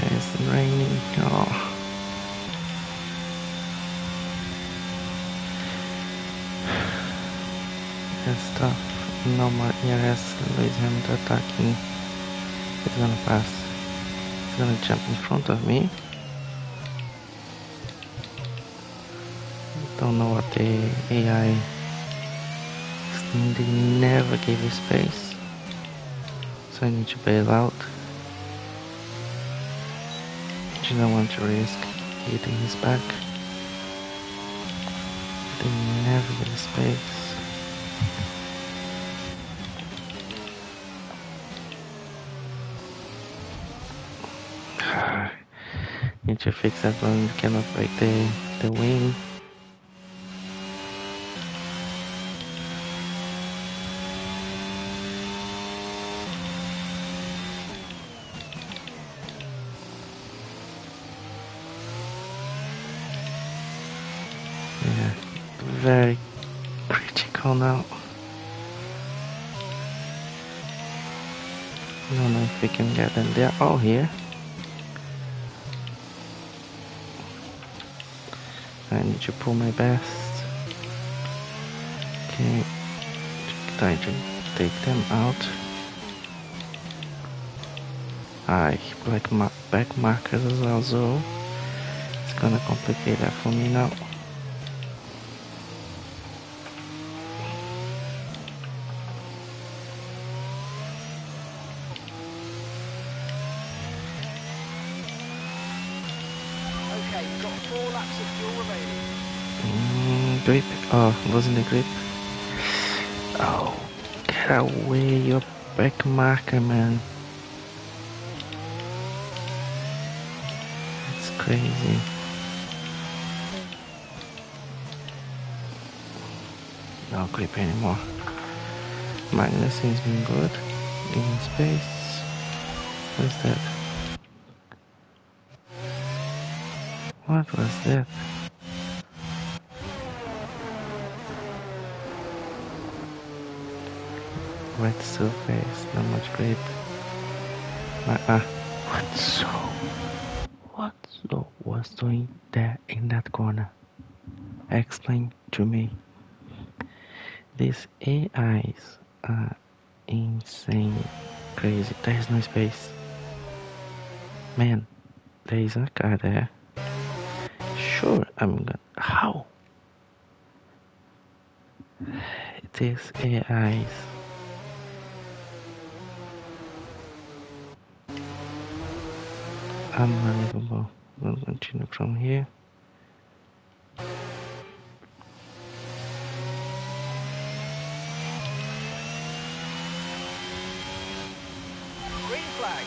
It's raining. Oh. It's tough. No more ERS. Lewis Hamilton attacking. He's gonna pass. He's gonna jump in front of me. Don't know what the AI. They never give you space. So I need to bail out. You don't want to risk hitting his back. They never you space. To fix that one. You cannot break the the wing. Yeah, very critical now. I don't know if we can get them. They're all here. I to pull my best. Okay, try to take them out. Ah, Aye, black ma back markers as well, so it's gonna complicate that for me now. Okay, you've got four laps of fuel remaining. Mm, grip. Oh, losing the grip. Oh, get away, your back marker, man. It's crazy. No grip anymore. Magnussen's been good. in space. What's that? What was that? Wet surface, not much grip. Uh-uh. Ah, what so? What so was doing there in that corner? Explain to me. These AIs are insane, crazy. There is no space. Man, there is a car there. Sure, I'm gonna. How? These AIs. Unbelievable. We'll continue from here. Green flag.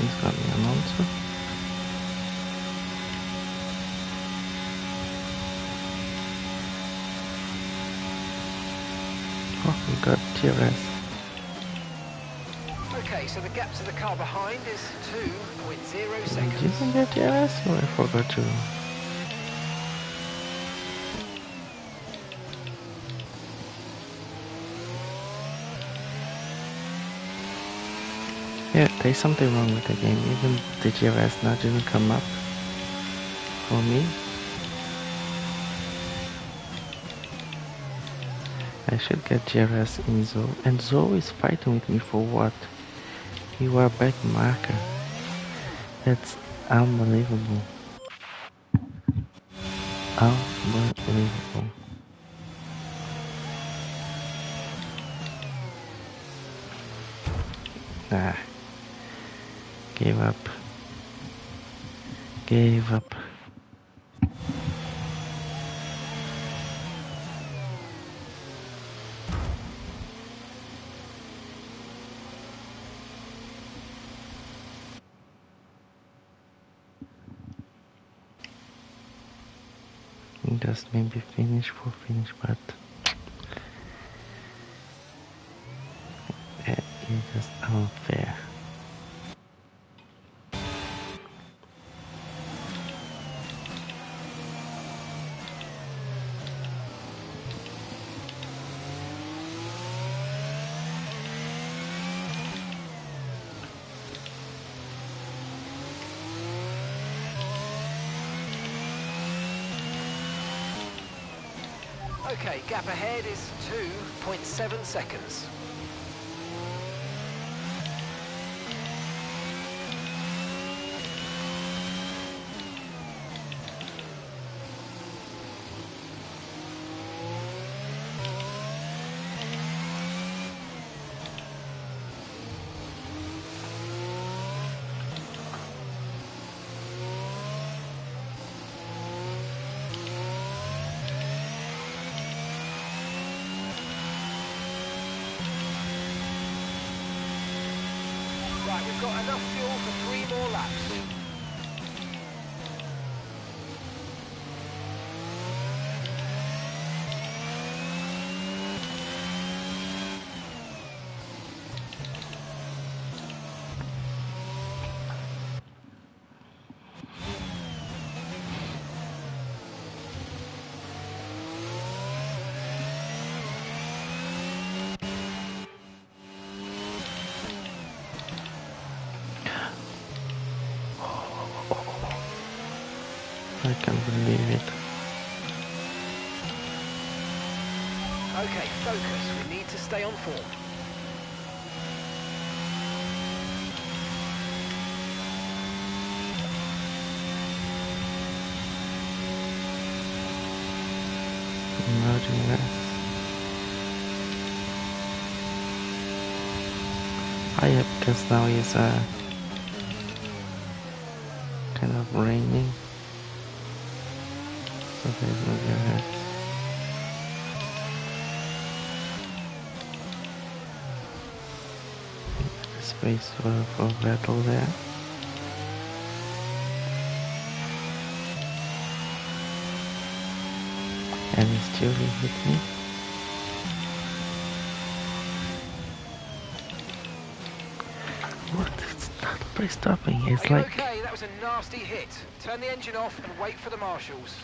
He's got me an answer. Got DRS. Okay, so the gap to the car behind is 2.0 Did seconds. you get DRS or I forgot to? Yeah, there's something wrong with the game. Even the DRS now didn't come up for me. I should get DRS in Zhou. And Zhou is fighting with me for what? You are back marker. That's unbelievable. Unbelievable. Ah. Gave up. Gave up. Just maybe finish for finish, but it is unfair. Okay, gap ahead is 2.7 seconds. Right, we've got enough fuel for three more laps. I can't believe it. Okay, focus. We need to stay on form. That. Ah, yeah, because now it's uh, kind of raining. So there's no ahead. Space for, for battle there. and still hit me. What? It's not stopping. It's like okay? That was a nasty hit. Turn the engine off and wait for the marshals.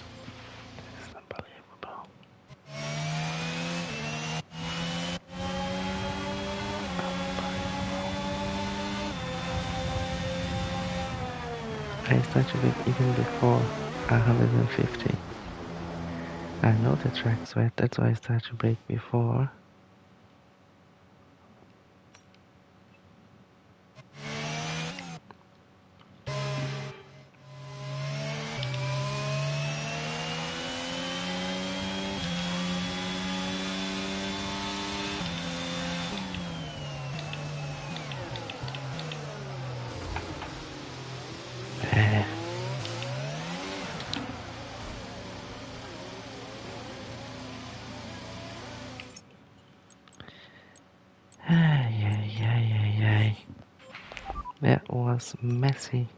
I started it even before 150. I know the track sweat, that's why I started to brake before. así.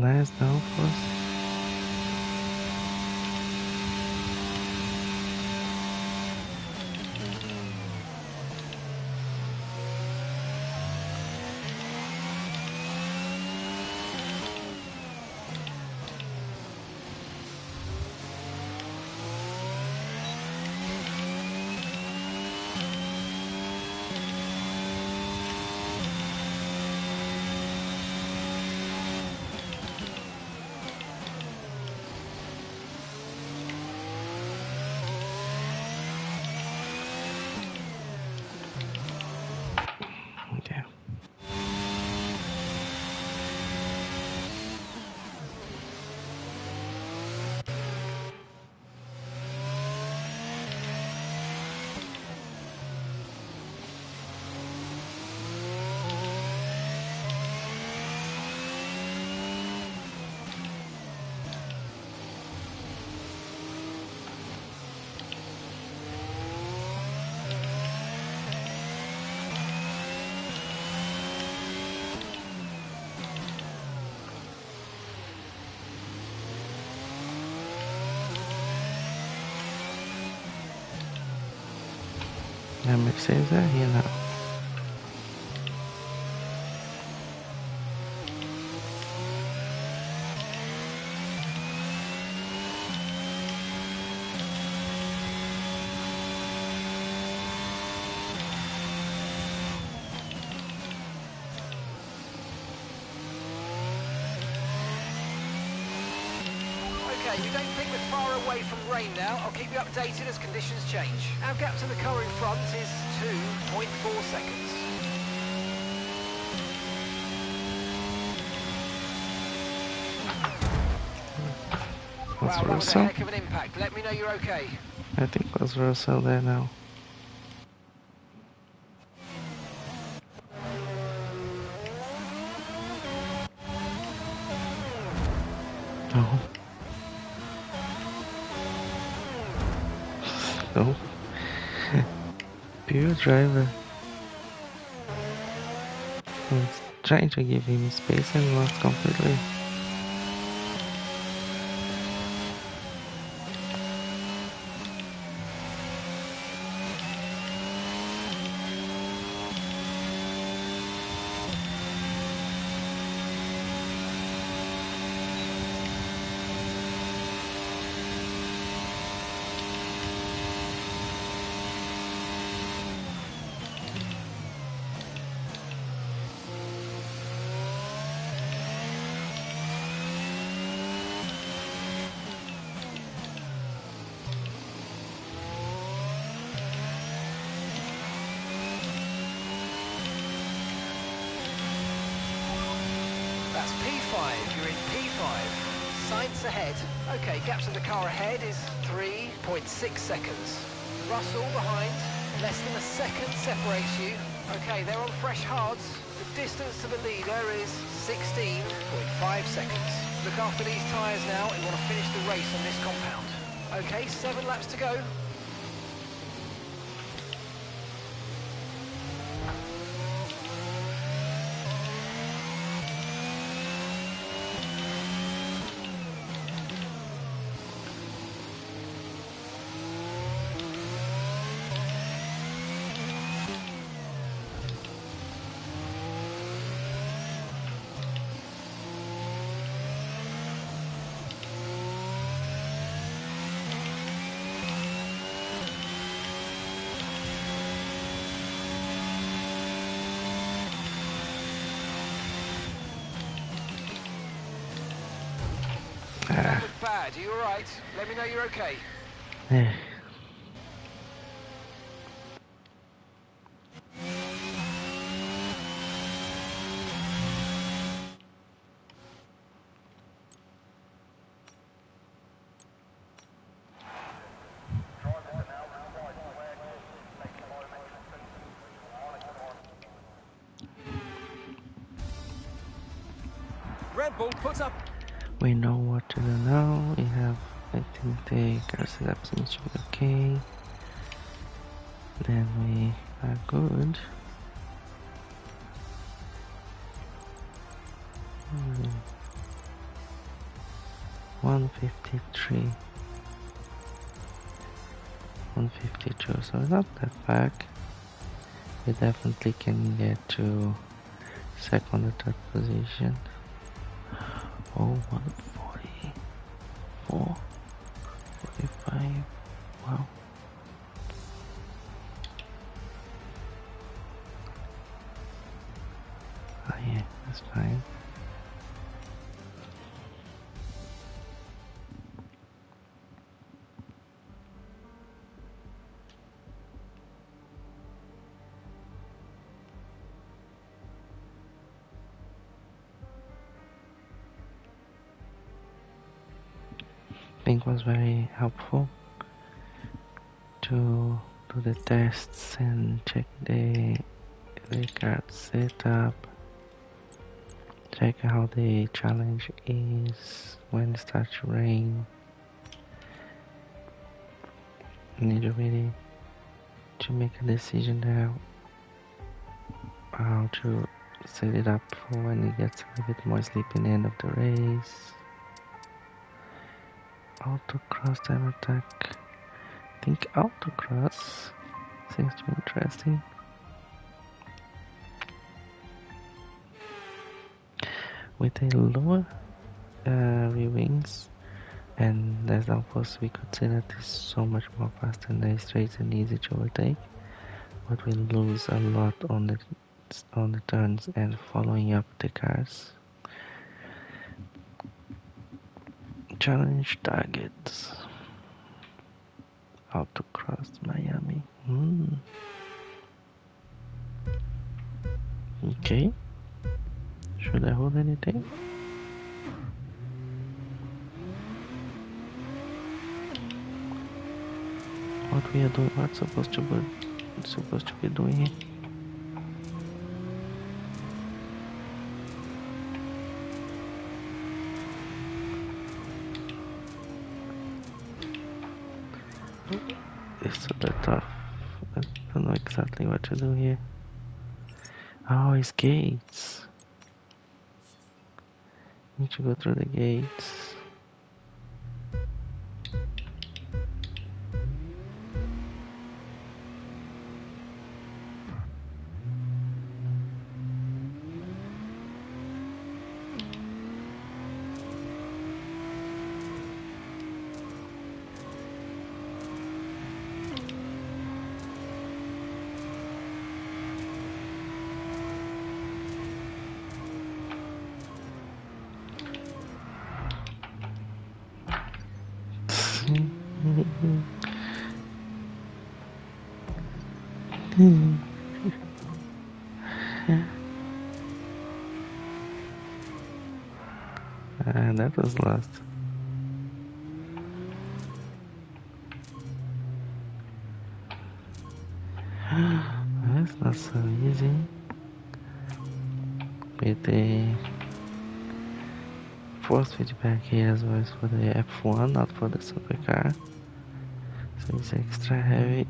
Lasts downforce. Now. Okay, stay think with far away from rain now. Okay, we don't think we're far away from rain now. I'll keep you updated as conditions change. Our gap to the car in front is 2.4 seconds. Wow, that was a heck of an impact. Let me know you're okay. I think was Russell there now. Pure I was trying to give him space and lost completely. That's P5. You're in P5. Ahead. Okay, gap to the car ahead is 3.6 seconds. Russell behind. Less than a second separates you. Okay, they're on fresh hards. The distance to the leader is 16.5 seconds. Look after these tyres now. You want to finish the race on this compound. Okay, seven laps to go. Bad. Are you alright? Let me know you're okay. Red Bull puts up We know what to do now. We have, I think, the to be okay. Then we are good. Hmm. 153. 152, so not that back. We definitely can get to second or third position. 4144 the and check the the card setup. Check how the challenge is when it starts to rain need to really to make a decision there how to set it up for when it gets a little bit more sleepy in the end of the race. Autocross time attack. I think autocross Seems to be interesting. With a lower uh, wings and as downforce we could say that it's so much more fast and the straight and easy to overtake. But we lose a lot on the on the turns and following up the cars challenge targets autocross Miami. Hmm. okay. Should I hold anything? What we are doing what's supposed to be supposed to be doing here it's gates. Need to go through the gates Lost. That's not so easy. With the force feedback here as well as for the F1, not for the supercar. So it's extra heavy.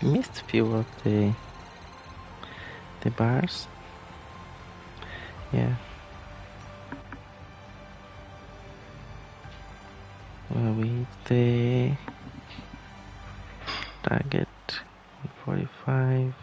Missed a few of the the bars. Yeah. Well, we the target 45.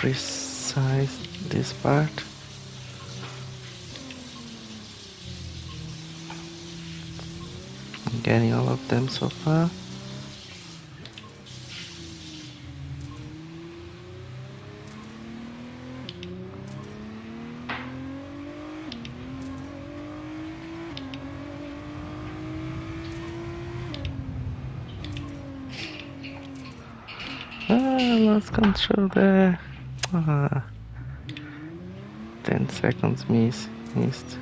Precise this part I'm getting all of them so far. Ah, lost control there. Ah. 10 seconds miss, missed.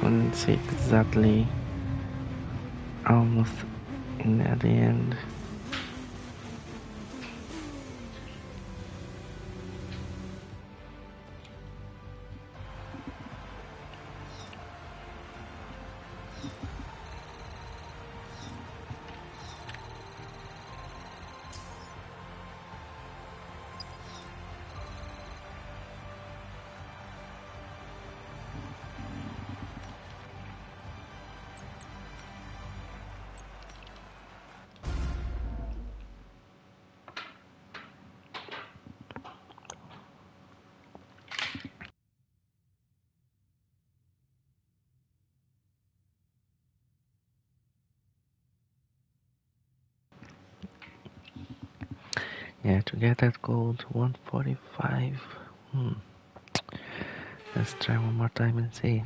Couldn't see exactly almost in at the end. That gold, 145. Hmm. Let's try one more time and see.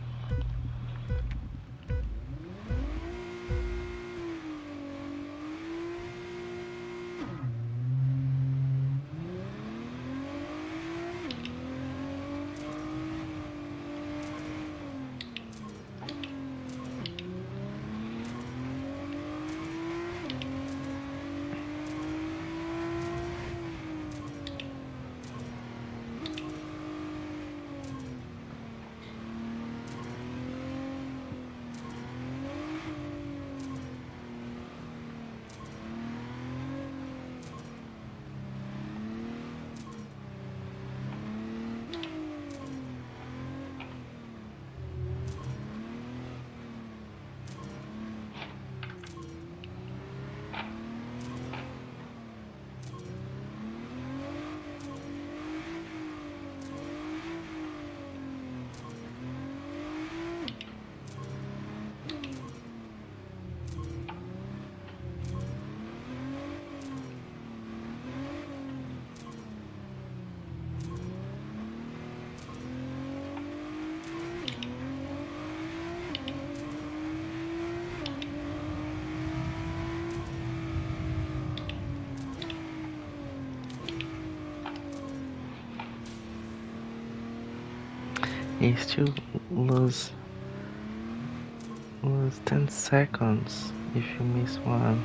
Seconds if you miss one.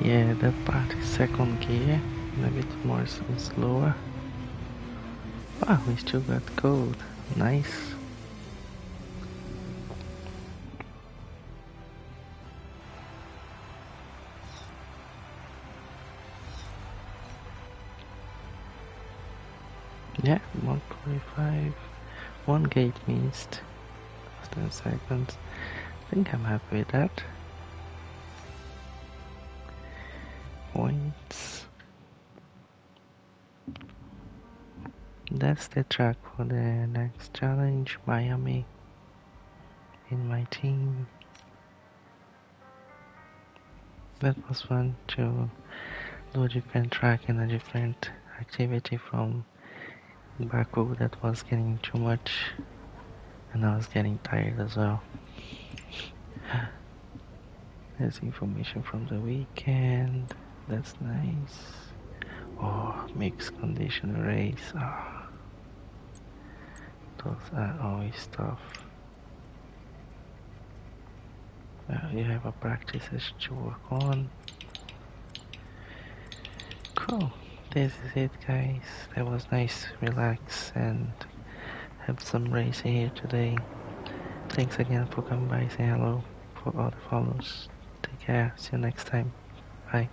Yeah, that part is second gear, a bit more slower. Wow, we still got gold. Nice. 10 seconds. I think I'm happy with that. Points. That's the track for the next challenge, Miami. In my team. That was fun to do a different track and a different activity from Baku that was getting too much and I was getting tired as well. There's information from the weekend. That's nice. Oh, mixed condition race. Ah, those are always tough. Well, you have a practice to work on. Cool. This is it, guys. That was nice, relax, and have some race here today. Thanks again for coming by. Say hello for all the follows. Take care. See you next time. Bye.